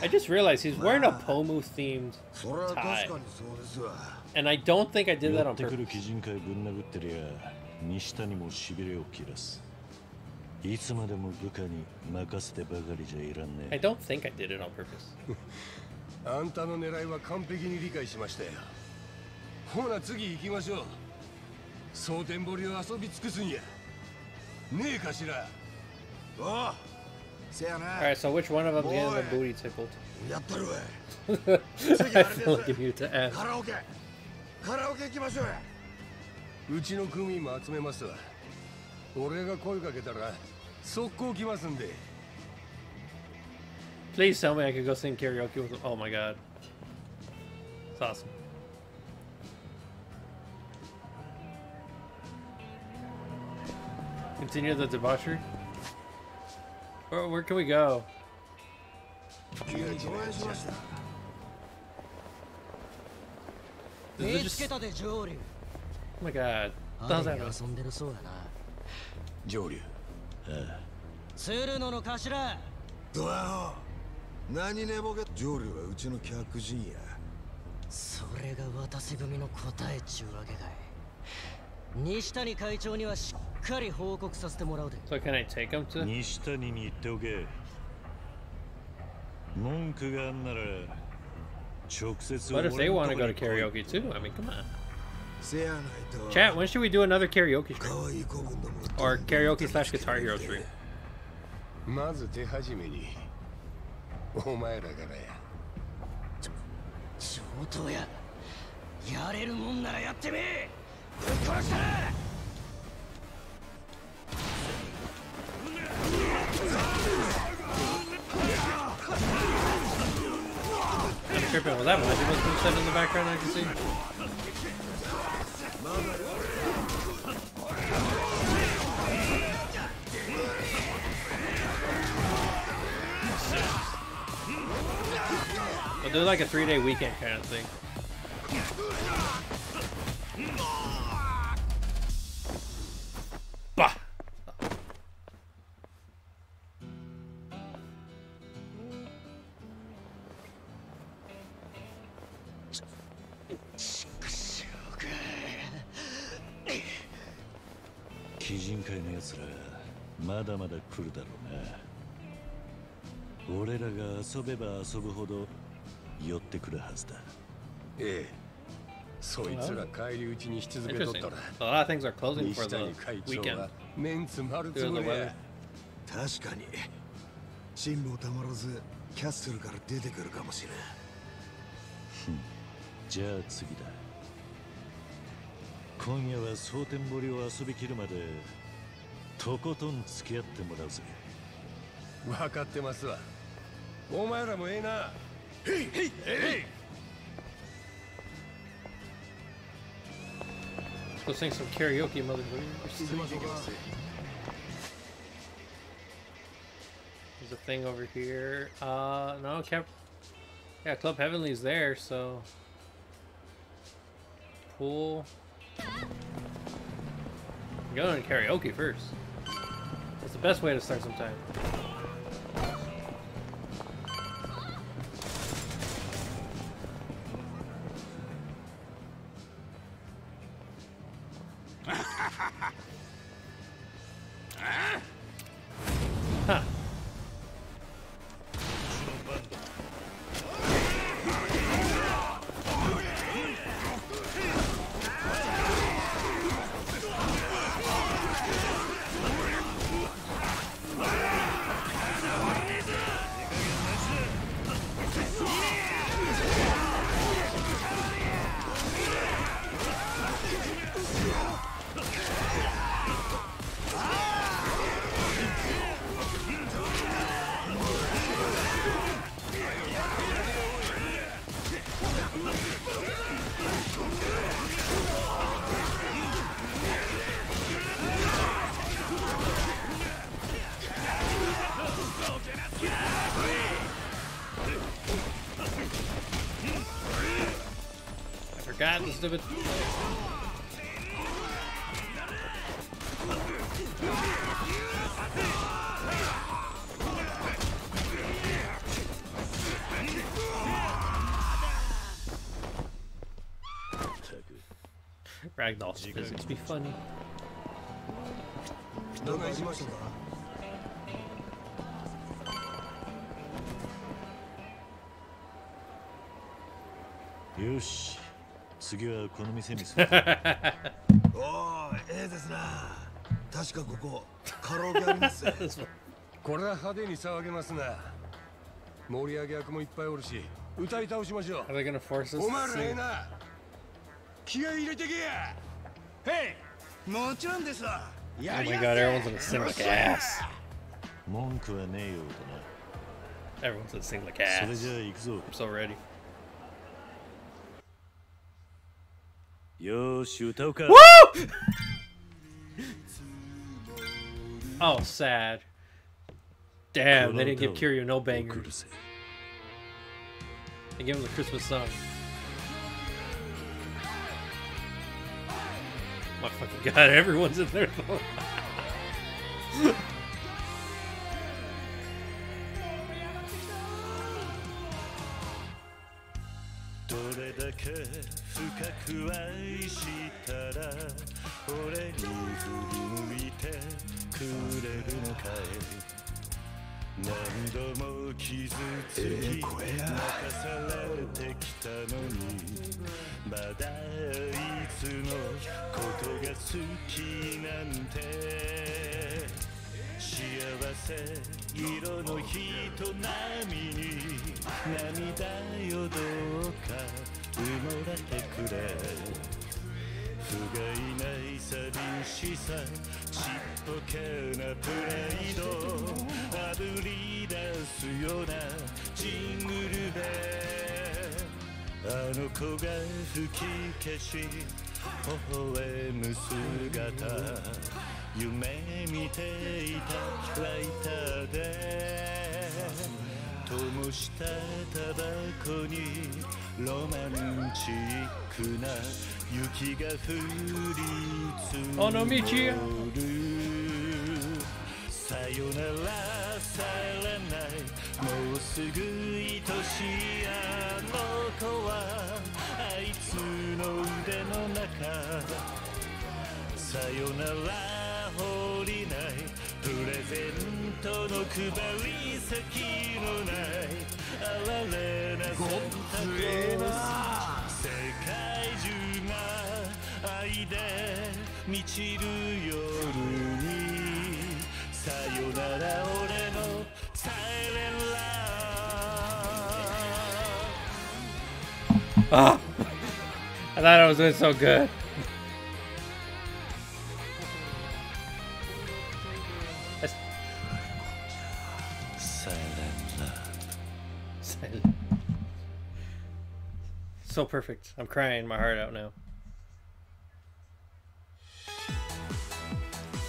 I just realized he's wearing a Pomu themed tie. にそうですわ。And I don't think I did that 寄 on ってく purpose. る鬼人会ぶん殴ってりゃ西谷もしびれを切らす。いつまでも部下に任せてばかりじゃいらんね。I don't think I did it on purpose. *laughs* あんたの狙いは完璧に理解しましたよほな次行きましょう蒼天堀を遊び尽くすんやねえかしらおうせやな Alright, so which one of them's getting the Boy. booty tickled? やったるわ I feel like you to ask. カラオケカラオケ行きましょうやうちの組員も集めますわ俺が声かけたら速攻来ますんで Please tell me I could go sing karaoke with him. Oh my god. It's awesome. Continue the debauchery? Where, where can we go? 急にお会いしました Is it 見 just- つけたで上流 Oh my god. What the hell's 雨に happening? 遊んでるそうやな上流鶴野の頭ドアホ何寝ぼけ上流はうちの客人やそれが渡瀬組の答えっちゅうわけかい 西谷会長にはしっかり報告させてもらうで So can I take him to? 西谷に言っておけ文句があんなら直接 What if they 俺 want の to と go こ to karaoke too? I mean, come on. Chat, when should we do another karaoke 可 stream? Or karaoke slash guitar hero stream? まず手始めにお前らからや上等ややれるもんならやってみ tripping with that one. There was some stuff in the background I can see. I'll do like a three-day weekend kind of thing. Bah! 鬼人会の奴らまだまだ来るだろうな。俺らが遊べば遊ぶほど寄ってくるはずだ。ええそいつら帰り討ちにし続けとった.ら A lot of things are closing for 西 the 谷会長 weekend. はメンツ丸つぶれ.確かに。辛抱たまらずキャッスルから出てくるかもしれん。じゃあ次だ。今夜は蒼天堀を遊びきるまでとことん付き合ってもらうぜ。分かってますわ。お前らもええな。へい。へい。へい Let's go sing some karaoke, motherfucker. There's a thing over here. Uh, no, Cap. Yeah, Club Heavenly's there, so. Pool. Go to karaoke first. That's the best way to start sometime. physics be funny. どうかしましたかよし*laughs* 次はこの店にするおーええですな確かここカラオケありますぜこれは派手に騒げますな盛り上げ役もいっぱいおるし歌い倒しましょう Are they gonna force us お to 前らええ sing? な気合い入れてけや *laughs* Hey! Oh my god, everyone's gonna sing like ass. Everyone's gonna sing like ass. I'm so ready. Woo! oh, sad. Damn, they didn't give Kiryu no banger. They gave him the Christmas song. My fucking god, *laughs* everyone's in there *laughs* 何度も傷つき泣かされてきたのに。まだいつのことが好きなんて。幸せ。色の人並みに。涙よどうか埋もれてくれ。不甲斐ない寂しさ。ちっぽけなプライド。あぶり出すようなジングルベルあの子が吹き消し微笑む姿。夢見ていたライターで。灯したタバコにロマンチックな雪が降り積も尾道さよならされないもうすぐ愛しいあの子は。あいつの腕の中。さよなら懲りない。プレゼントの配り先のない。哀れなサンタクロース世界中が愛で満ちる夜にさよなら俺のサイレンラー。Ah that was So perfect. I'm crying my heart out now.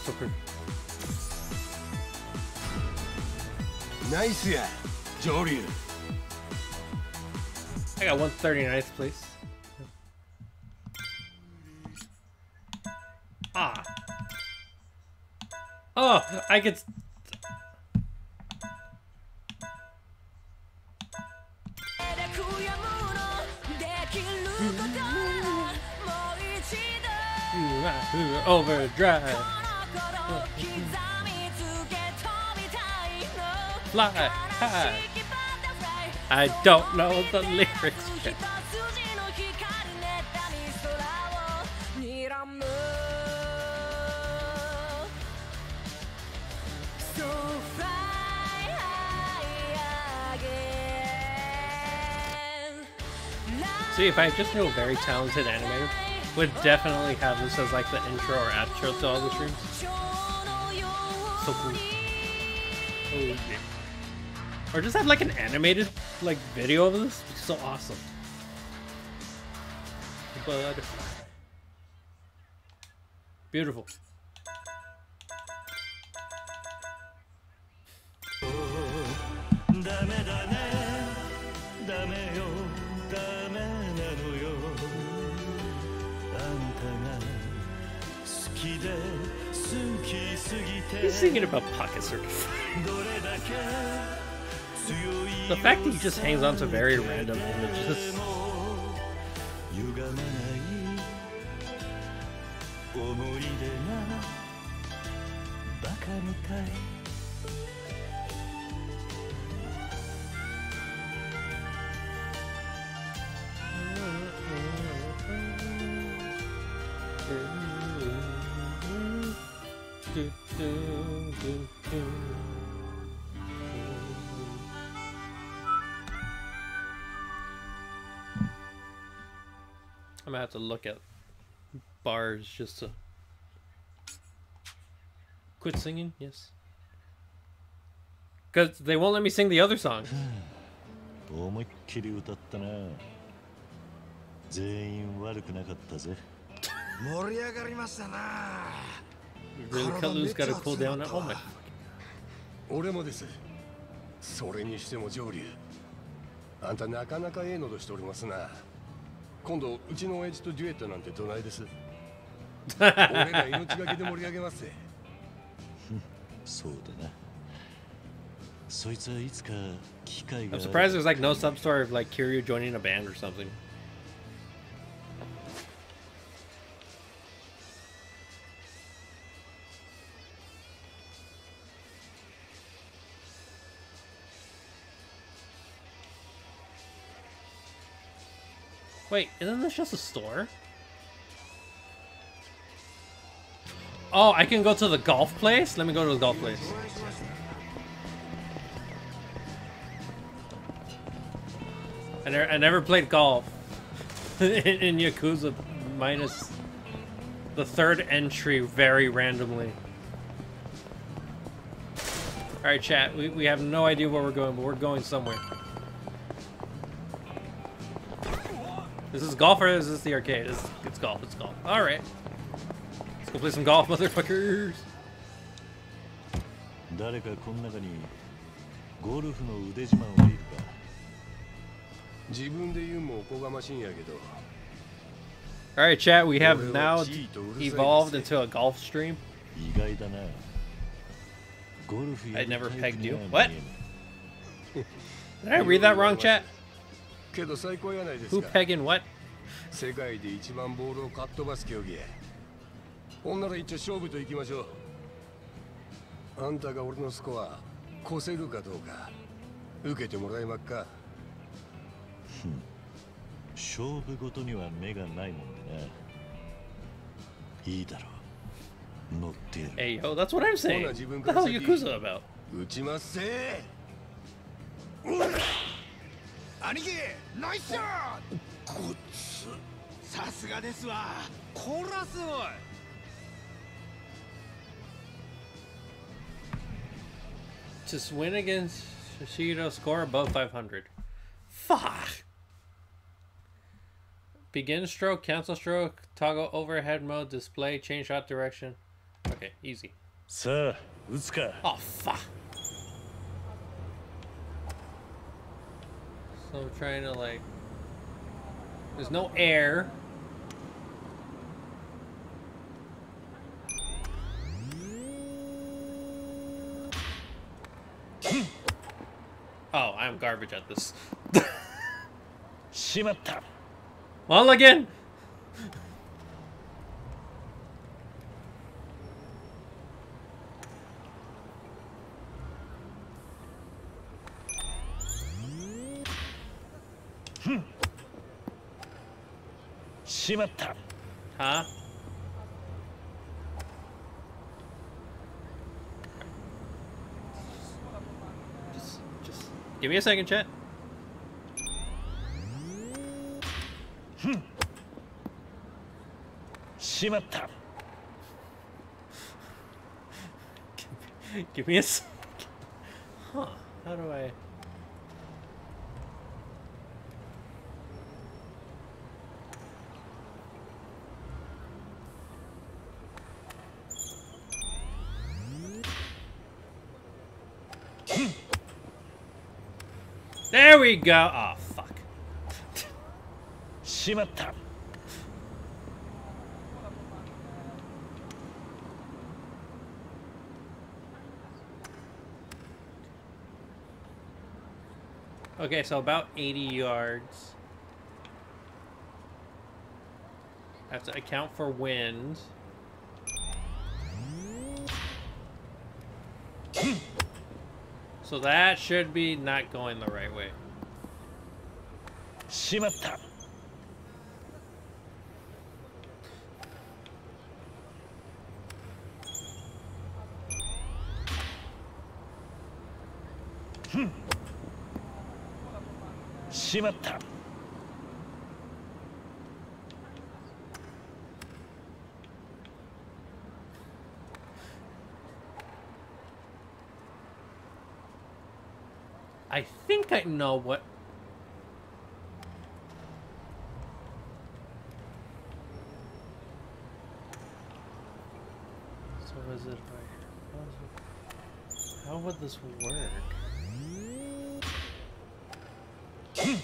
So perfect. ナイスや上流 I got 139th place. Ah. Oh, I could. Overdrive. Fly high. I don't know the lyrics yet. See, if I just knew a very talented animator, would definitely have this as like the intro or outro to all the streams. So cool. Oh yeah. Or just have like an animated like video of this. It'd so awesome. But uh, beautiful. He's singing about pocket circuit. *laughs* the fact that he just hangs on to very random images. *laughs* 歪まない思い出がバカみたい I'm gonna have to look at bars just to quit singing. Yes, because they won't let me sing the other song. *sighs* *laughs* 思いっきり歌ったな全員悪くなかったぜ盛り上がりましたな Really, Kalu's got to cool down. Oh my! 俺もですそれにしても上流あんたなかなかええのとしておりますな今度うちの親父とデュエットなんてどないです俺ら命がけで盛り上げますぜそうだなそいつはいつか機会が I'm surprised there's like no sub story of like Kiryu joining a band or something. Wait, isn't this just a store? Oh, I can go to the golf place? Let me go to the golf place. I never, I never played golf *laughs* in, in Yakuza minus the third entry very randomly. Alright, chat, we, we have no idea where we're going, but we're going somewhere. This is golf or is this the arcade? It's, it's golf. It's golf. All right. Let's go play some golf, motherfuckers. 誰かこの中にゴルフの腕自慢はいるか自分で言うもおこがましいんやけど All right, chat. We have 俺 now はチートうるさいです evolved into a golf stream. 意外だなゴルフや I る never タイプ pegged に you. は見 What? えね Did I read that wrong, chat? けど最高やないです Who か *laughs* pegging what? 世界で一番ボールをかっ飛ばす競技や。ほんなら一応勝負といきましょう。あんたが俺のスコア越せるかどうか受けてもらえまっか。勝負ごとには目がないもんでないいだろう。乗ってやる。Hey, yo, that's what I'm saying. ほな自分 What about? 打ちまっせ。兄貴ナイスショットこっつさすがですわこらすごい Just win against Shishido, score above 500. Fuck! Begin stroke, cancel stroke, toggle overhead mode, display, change shot direction. Okay, easy. さあ打つか Oh, fuck! So I'm trying to, like... There's no air. Oh, I'm garbage at this. *laughs* ししまった Huh? Just, just give me a second, chat. しまった Give me a second. *laughs* Huh? How do I? we go. Oh, fuck. Shimatta. Okay, so about 80 yards. I have to account for wind. So that should be not going the right way. しまった しまった I think I know what. this work? *laughs*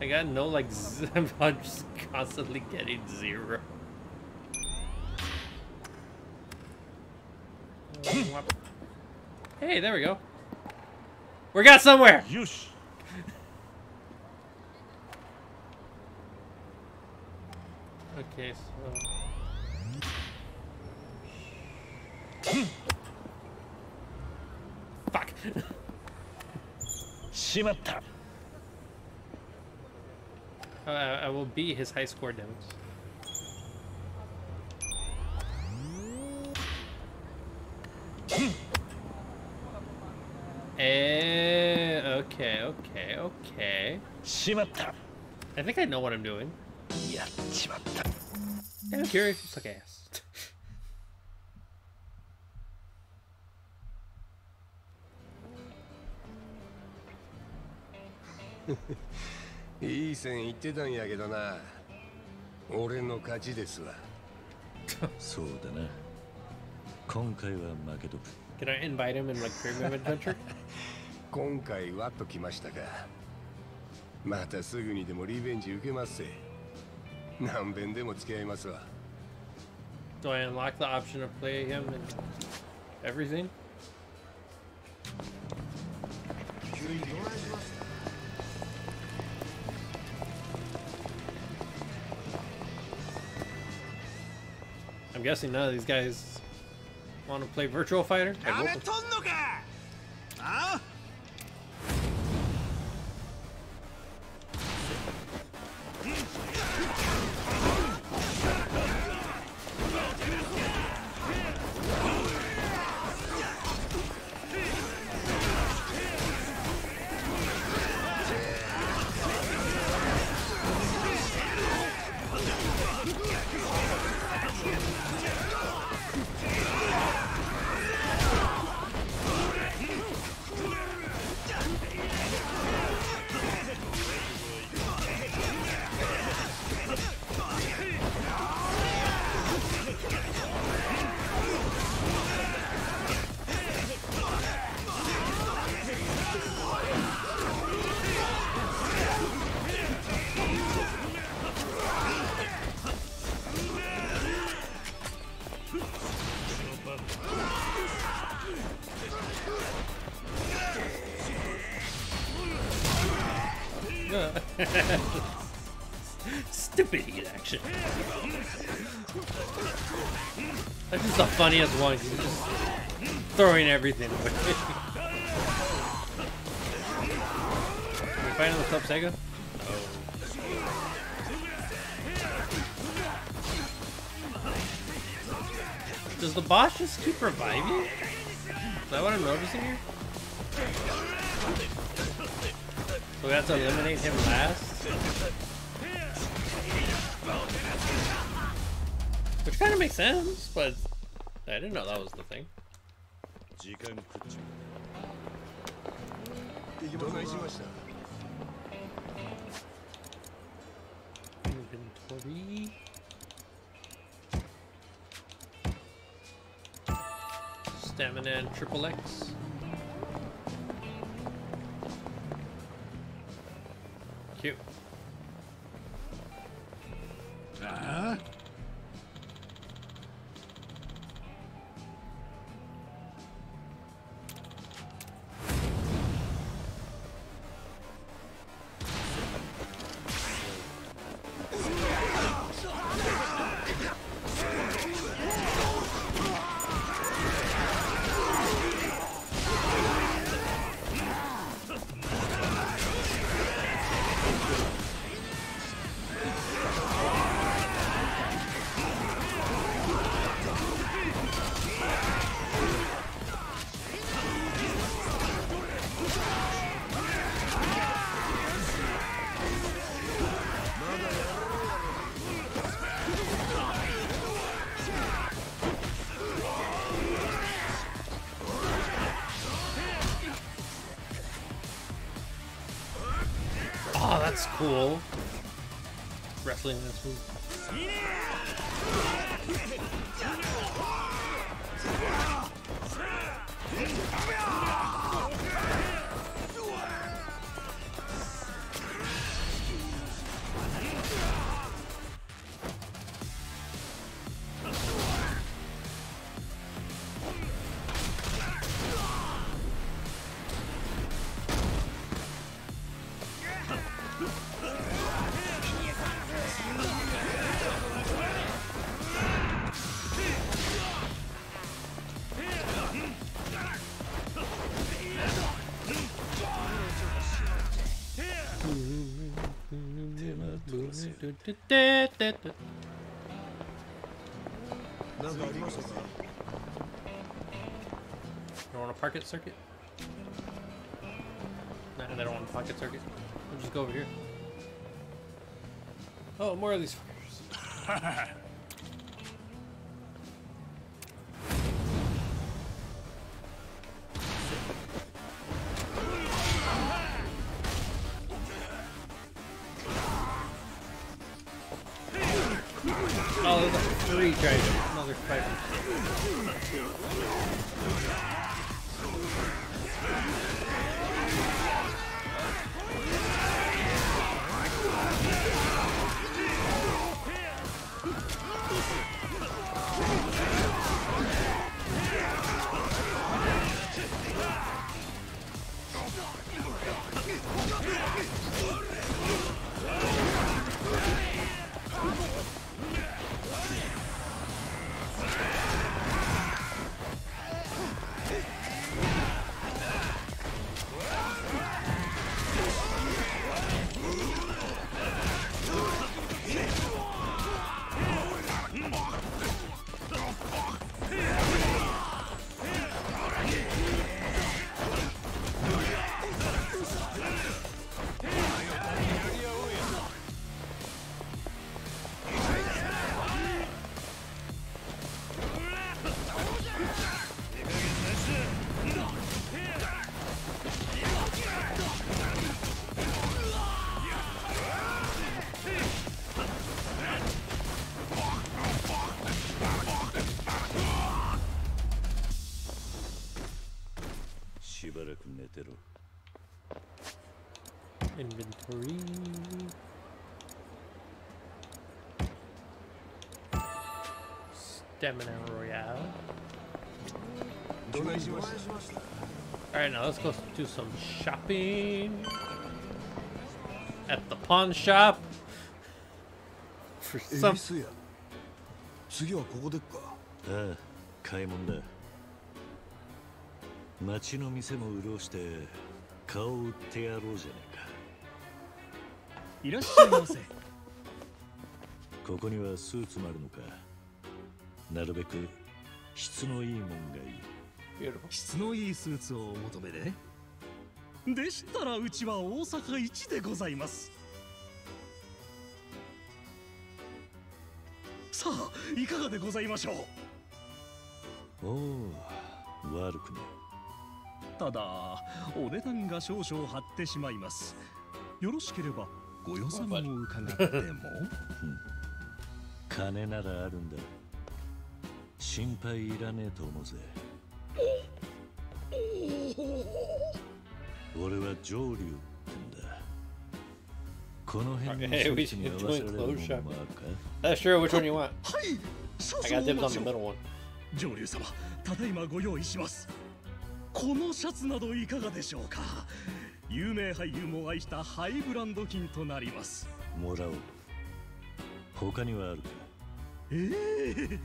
I got no like. z- *laughs* I'm just constantly getting zero. Hmm. Hey, there we go. We got somewhere. よし Okay, so. Fuck. しまった Uh, I will beat his high score damage. Eh, okay, okay, okay. しまった I think I know what I'm doing. やっちまった I'm curious. You suck いい線いってたんやけどな俺の勝ちですわそうだな今回は負けとく Can I invite him in like Premium Adventure? 今回はときましたかまたすぐにでもリベンジ受けますせ何遍でも付き合いますわ Do I unlock the option to play him and everything? Guessing none of these guys want to play Virtual Fighter. Everything *laughs* away. we fighting the Club Sega? Oh. Does the boss just keep reviving? Is that what I'm noticing here? So we have to eliminate him last? Which kind of makes sense, but I didn't know that was the thing. Wrestling this move. You want a pocket circuit? Nah, I don't want a pocket circuit. We'll just go over here. Oh, more of these. *laughs* Alright, now let's go do some shopping. At the pawn shop. For 恵 some 次はここでっか。ああ買い物だ。町の店も潤して顔を売ってやろうじゃねえか。いらっしゃいませ。*laughs* ここにはスーツもあるのか。なるべく質のいいもんがいい質のいいスーツをお求めででしたらうちは大阪一でございます。さあいかがでございましょう？おお悪くね。ただお値段が少々張ってしまいます。よろしければご予算を伺っても。金ならあるんだ。心配いらねえと思うぜ俺は上流ってんだこの辺に合わせられるもの.もあるか？That's sure. Which one you want? はい少 I 々 got on ち the を middle one. 上流様ただいまご用意しますこのシャツなどいかがでしょうか？有名俳優も愛したハイブランド品となりますもらおう他にはあるか？ええ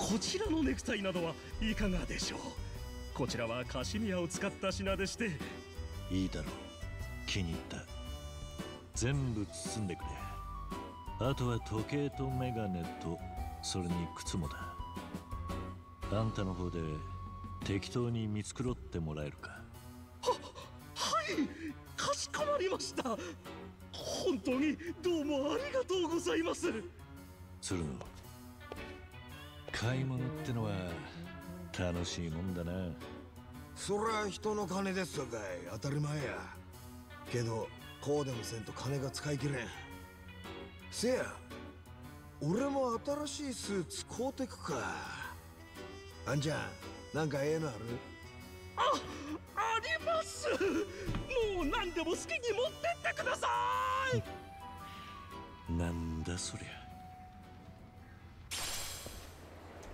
こちらのネクタイなどはいかがでしょう。こちらはカシミヤを使った品でしていいだろう気に入った全部包んでくれあとは時計とメガネとそれに靴もだ。あんたの方で適当に見繕ってもらえるか。はいかしこまりました。本当にどうもありがとうございます。鶴野買い物ってのは楽しいもんだな。そりゃ人の金ですさかい。当たり前や。けどこうでもせんと金が使い切れん。せや俺も新しいスーツ買うてくか。あんちゃんなんかええのある？ああります。もう何でも好きに持ってってください。なんだそりゃ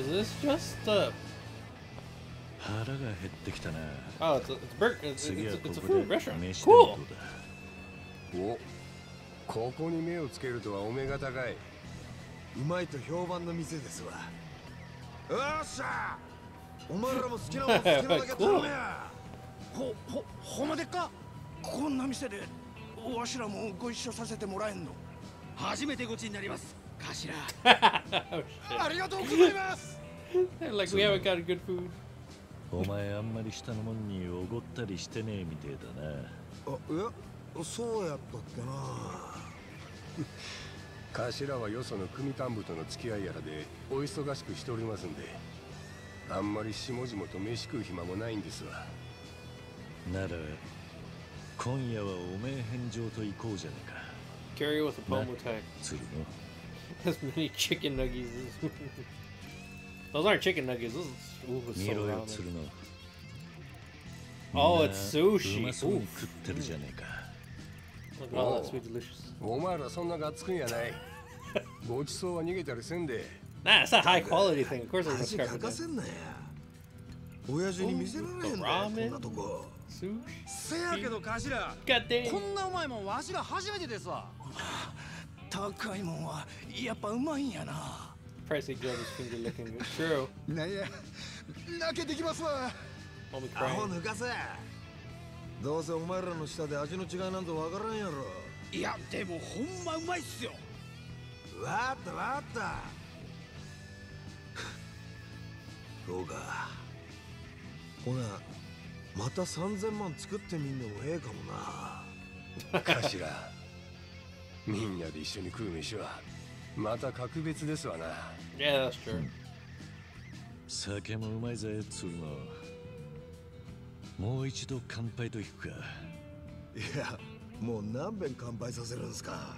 Is this just uh 腹が減ってきたな Oh, it's a, it's, bur- it's, 次 it's, a こ food restaurant. 飯 Cool. 弁おここに目をつけるとはお目が高い。うまいと評判の店ですわ。よっしゃ！お前らも好きなもん *laughs* 好きなだけ頼め。やほほほんまでっか？こんな店でわしらもご一緒させてもらえんの？初めてごちになります頭。oh, *laughs* ありがとうございます。*laughs* Like we haven't got good food. お前あんまり下のもんにおごったりしてねえみてえだな。あいやそうやったっけな。*laughs* 頭はよその組幹部との付き合いやらでお忙しくしておりますんであんまり下々と飯食う暇もないんですわ。なら今夜はおめえ返上と行こうじゃねえか。Carry with a pomo tag. 鶴の As many chicken nuggies as Those aren't chicken nuggets. Those ooh, it's 見 so ramen. Oh, it's sushi. うまそうに Oof. 食ってるじゃねえか Look at all that sweet delicious. お前らそんながっつくんやないごちそうは逃げたりせんで Nah, it's a high quality thing. Of course, they're gonna 味 scrap か it か down. せんなや親父に見せられへんだよこんなとこ Sushi. せやけど頭.こんなうまいもんわしが初めてですわ高いもんはやっぱうまいんやな。Pricey Joe is finger licking good. True. なんや泣けてきますわ。アホ.抜かせ。どうせお前らの舌で味の違いなんぞわからんやろ。いやでもほんまうまいっすよ。わかったわかったそうか。ほなまた3000万作ってみんでもええかもな。*laughs* 頭みんなで一緒に食う飯はまた格別ですわな。Yeah, that's true. 酒もうまいぜ鶴のも。う一度乾杯といくか。いやもう何遍乾杯させるんすか。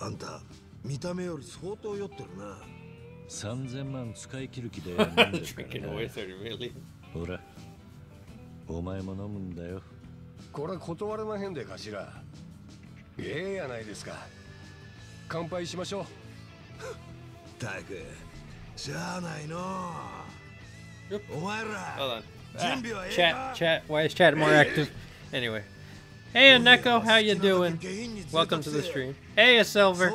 あんた見た目より相当酔ってるな。3000万使い切る気で *laughs* 飲んでるから Drinking away 30 million. ほらお前も飲むんだよ。これ断れまへんで頭ええやないですか乾杯しましょうたくしゃあないのお前ら Hold on. 準備はええ Chat, か chat. Why is chat more active? Anyway. Hey, Neko, how you doing? Welcome to the stream. Hey, a Silver.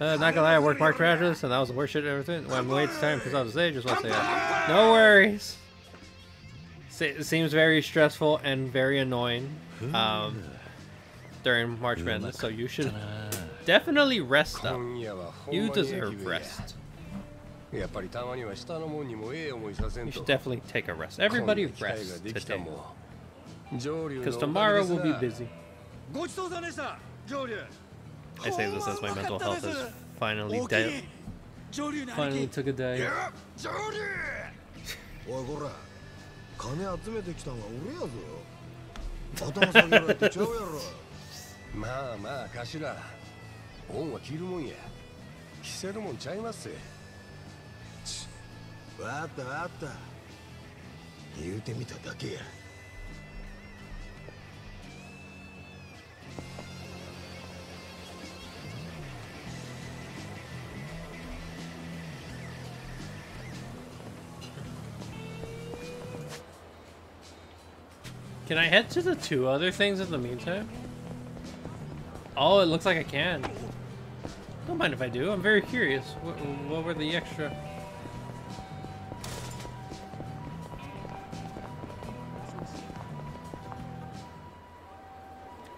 Uh, not gonna lie, I worked Mark Rogers, and that was the worst shit I ever did. When I'm late this time because I was late, just want to say that. No worries. Se- It seems very stressful and very annoying um, during March Madness, so you should definitely rest up. 今夜はほん You まにええ気 deserve 分や rest. やっぱりたまには下のもんにもええ思いさせん You と should definitely take a rest. Everybody こんな機会が rest できた today. もん上流の Because おかげ tomorrow です will be な busy. ごちそうさんでした上流 I say this as my mental health has finally 大き di- い上流の finally 兄貴 took a dive. 上流おいこら金集めてきたんは俺やぞ頭下げろってちゃうやろ まあまあ頭恩は着るもんや着せるもんちゃいますわかったわかった言うてみただけや Can I head to the two other things in the meantime? Oh, it looks like I can. Don't mind if I do. I'm very curious. What, what were the extra?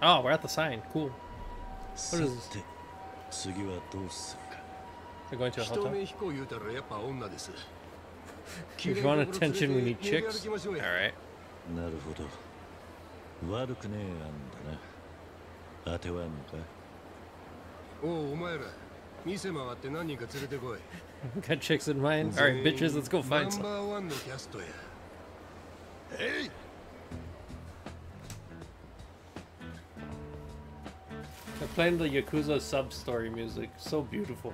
Oh, we're at the sign. Cool. さ What is this? て次はどうするか We're going to a 人 hotel. 目飛行言うたらやっぱ女です If you want attention, we need 綺麗なところ連れて chicks. 歩きましょうや Alright. なるほど悪くねえ案だな 当てはんのかおうお前ら店回って何人か連れてこい *laughs* Got chicks in mind. Alright, bitches, let's go ナ find ン some. バーワンのキャストやえい They're playing the Yakuza sub story music. So beautiful.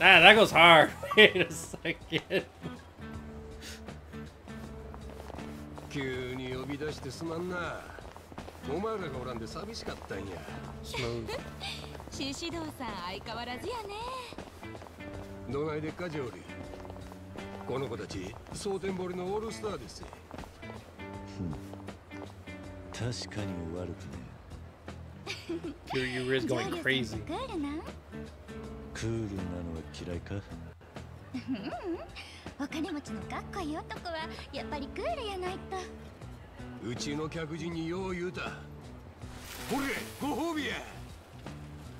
Ah, that goes hard. *laughs* Wait a second. 急に呼び出してすまんな。お前らがおらんで寂しかったんや。Smooth. *laughs* 獅子堂さん相変わらずやね。どないでっかジョーリー。この子たち蒼天堀のオールスターです *laughs* 確かに悪くね Your Yuri is going crazy? *laughs* クールなのは嫌いか？お金持ちのかっこいい男はやっぱりクールやないと。うちの客人によう言うた。ほれご褒美や。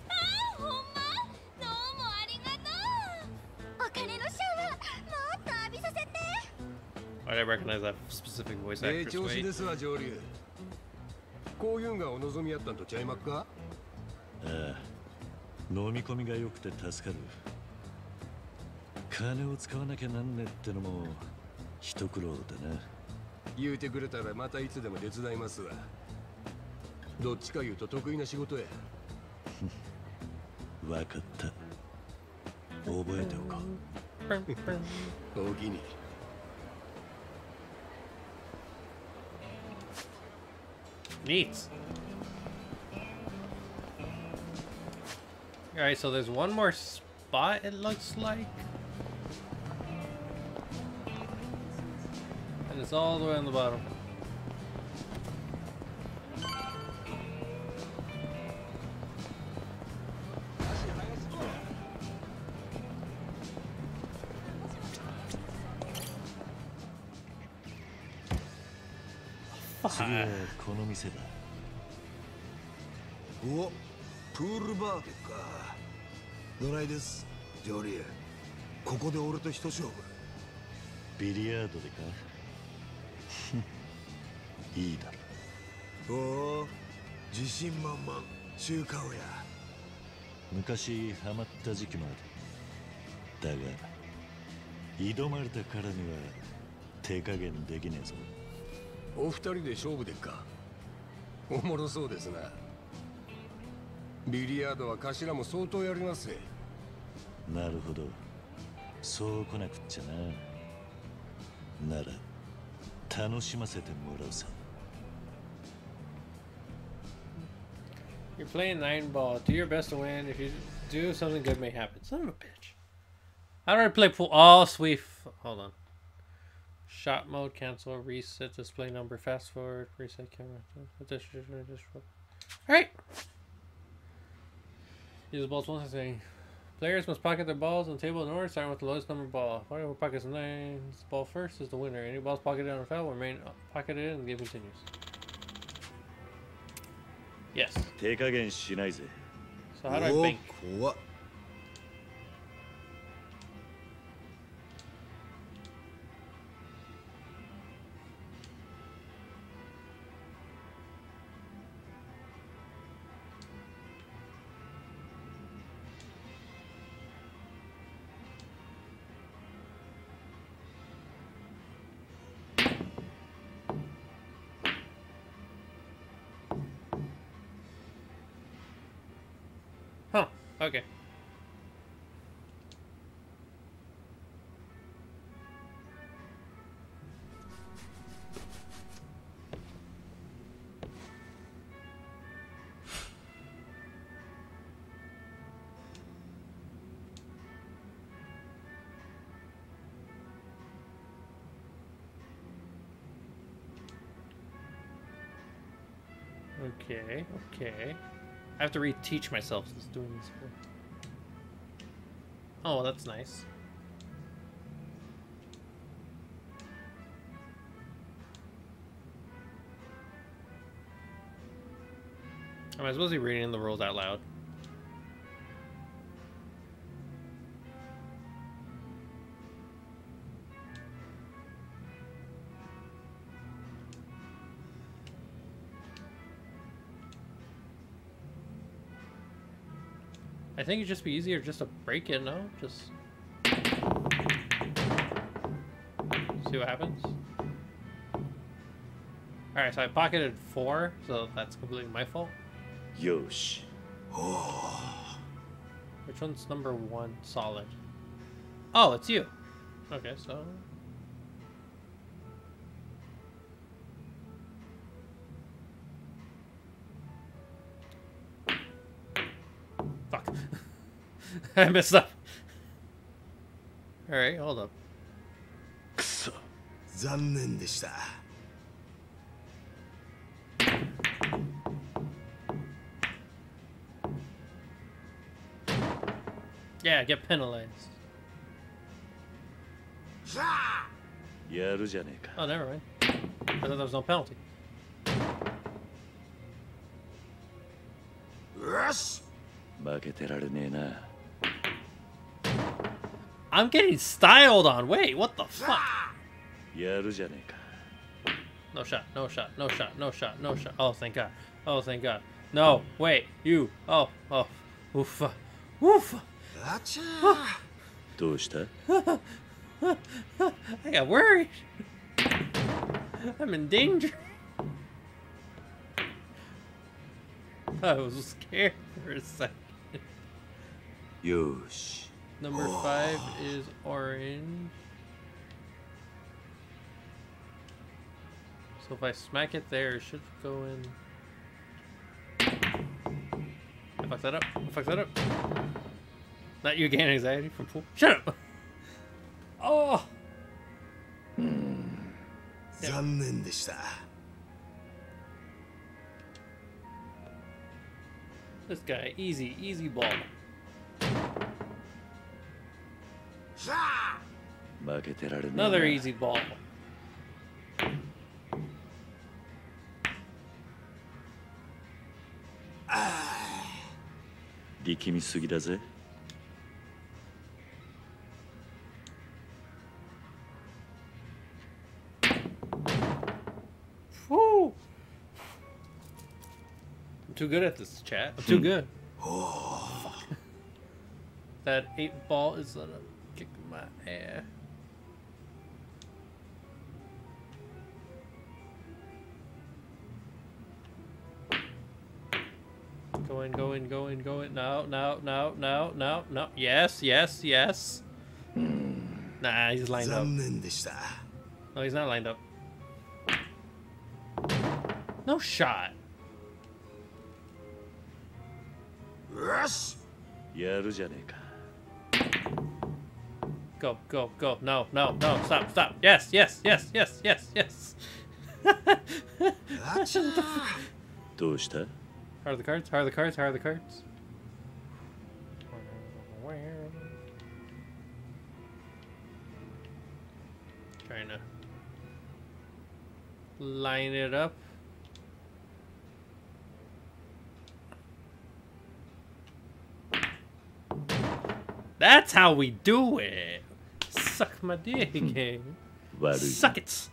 あほんま？どうもありがとう。お金のシャワーもっと浴びさせて。I recognize that specific voice ええ actor's 調子?ですわ上流。こういうんがお望みやったんとちゃいまっか？ああ。飲み込みが良くて助かる金を使わなきゃなんねってのも一苦労だな。言うてくれたらまたいつでも手伝いますわ。どっちか言うと得意な仕事や。*laughs* わかった。覚えておこう。おおきに。Neat. Alright, so there's one more spot, it looks like. It's all the way on the bottom. この店だ。おプールバーケか。どないです。ジョリーここで俺と一勝負。ビリヤードでか？いいだろ。おお自信満々。中華をや。昔ハマった時期もあるだが挑まれたからには手加減できねえぞ。お二人で勝負でっか。おもろそうですな。ビリヤードは頭も相当やりますぜ。なるほど。そう来なくっちゃな。なら 楽しませてもらうさ You're playing nine ball. Do your best to win. If you do, something good may happen. Son of a bitch. How do I play pool? Oh, sweet. Hold on. Shot mode, cancel, reset display number, fast forward, reset camera. Alright. Use the balls once thing. Players must pocket their balls on the table in order, starting with the lowest number ball. Player who pockets nine ball first is the winner. Any balls pocketed on a foul will remain pocketed and the game continues. Yes. So how do I bank? Okay. I have to reteach myself since doing this. before. Oh, that's nice. Am I supposed to be reading the rules out loud? I think it'd just be easier just to break it, no? Just see what happens. Alright, so I pocketed four, so that's completely my fault. よし Which one's number one solid? Oh, it's you. Okay, so. *laughs* I messed up. Alright, hold up. 残念でした Yeah, get penalized. やるじゃねえか Oh, never mind. I thought there was no penalty. よし負けてられねえな I'm getting styled on. Wait, what the fuck? No shot, no shot, no shot, no shot, no shot. Oh, thank God. Oh, thank God. No, wait, you. Oh, oh. Oof. Oof. Gotcha. *sighs* Do *laughs* I got worried. I'm in danger. *laughs* I was scared for a second. Yosh. Number five is orange. So if I smack it there, it should go in. I fuck that up. I fuck that up. Not you gain anxiety from pool. Shut up. *laughs* Oh. 残念でした This guy, easy, easy ball. Another easy ball. Woo. I'm too good at this chat. I'm too hmm. good. Oh. that eight ball is. Uh, my ass. Go in, go in, go in, go in. No, no, no, no, no, no. Yes, yes, yes. Nah, he's lined up. 残念でした No, he's not lined up. No shot. よしやるじゃねえか go, go, go. No, no, no. Stop, stop. Yes, yes, yes, yes, yes, yes. *laughs* *laughs* How are the cards? How are the cards? How are the cards? Trying to line it up. That's how we do it. Suck my dick game. *laughs* Suck it.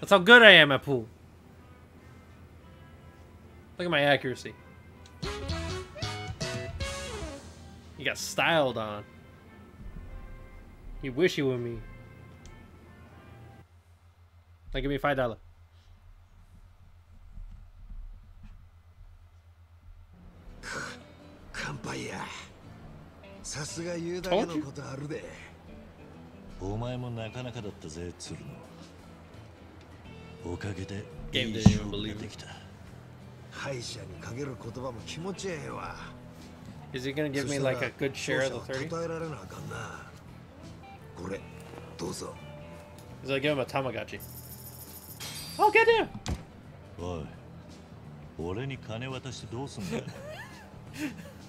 That's how good I am at pool. Look at my accuracy. He got styled on. He wish he were me. Now give me five dollar. *sighs* Told you. お前もなかなかだったぜ鶴野おかげでいい勝負がで.きた敗者にかける言葉も気持ちええわ Is he gonna give me like a good share of the 30? 答えられなあかんなこれどうぞ Is I give him a Tamagotchi? Oh, get him! おい俺に金渡してどうすんだよ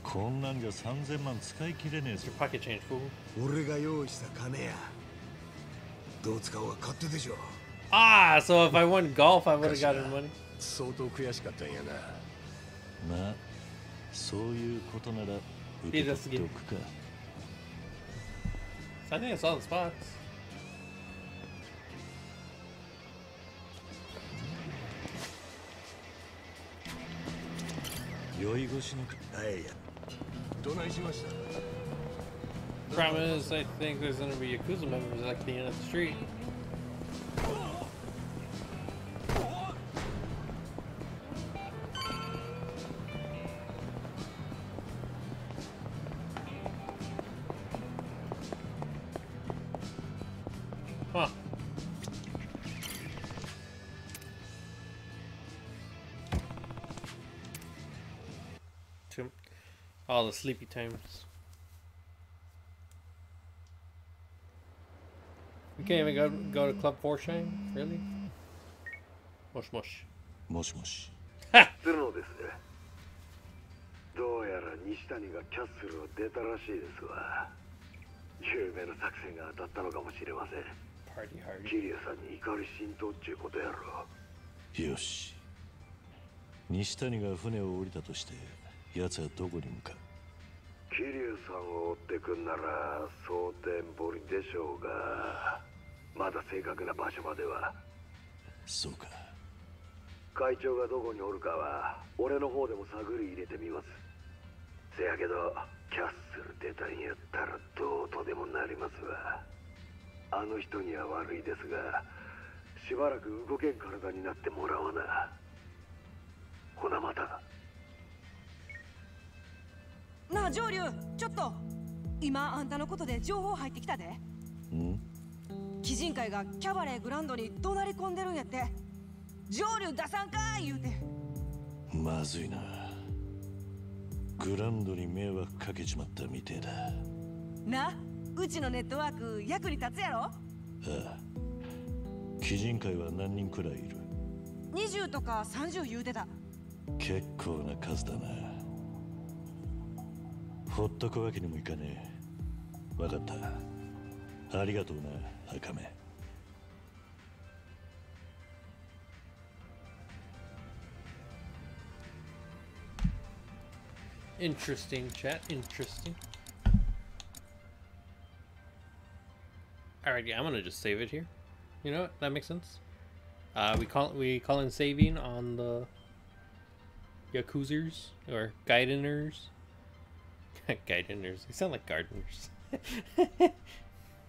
こんなんじゃ3000万使い切れねえぞ Pocket change, fool. 俺が用意した金やどう使おうが勝手でしょ Ah, so if I won golf, I would have gotten money. 相当悔しかったんやなまあそういうことなら受け取っておくか I think I saw the spots. 酔い越しのはいどないしました？Problem is, I think there's gonna be Yakuza members at the end of the street. Huh. All the sleepy times. Can't even go go to Club Forshine? Really? Mush mush. もしもし鶴野ですどうやら西谷がキャッスルを出たらしいですわ有名な作戦が当たったのかもしれません.キリアさんに怒り浸透っちゅうことやろよし西谷が船を降りたとして奴はどこに向かう？キリアさんを追ってくんなら蒼天堀でしょうがまだ正確な場所までは。そうか。会長がどこにおるかは俺の方でも探り入れてみます。せやけどキャッスル出たんやったらどうとでもなりますわ。あの人には悪いですがしばらく動けん体になってもらわな。ほなまた。なあ上流ちょっと。今あんたのことで情報入ってきたで。ん？鬼人会がキャバレーグランドに怒鳴り込んでるんやって。上流出さんかー言うて。まずいな。グランドに迷惑かけちまったみてえだ。なうちのネットワーク役に立つやろ？ああ。鬼人会は何人くらいいる？20とか30言うてた。結構な数だな。ほっとくわけにもいかねえ。わかった。ありがとうな Interesting, chat. Interesting. Alright, yeah, I'm gonna just save it here. You know what? That makes sense. Uh, we call we call in saving on the Yakuzers or Gaideners. *laughs* Gaideners. They sound like gardeners. *laughs*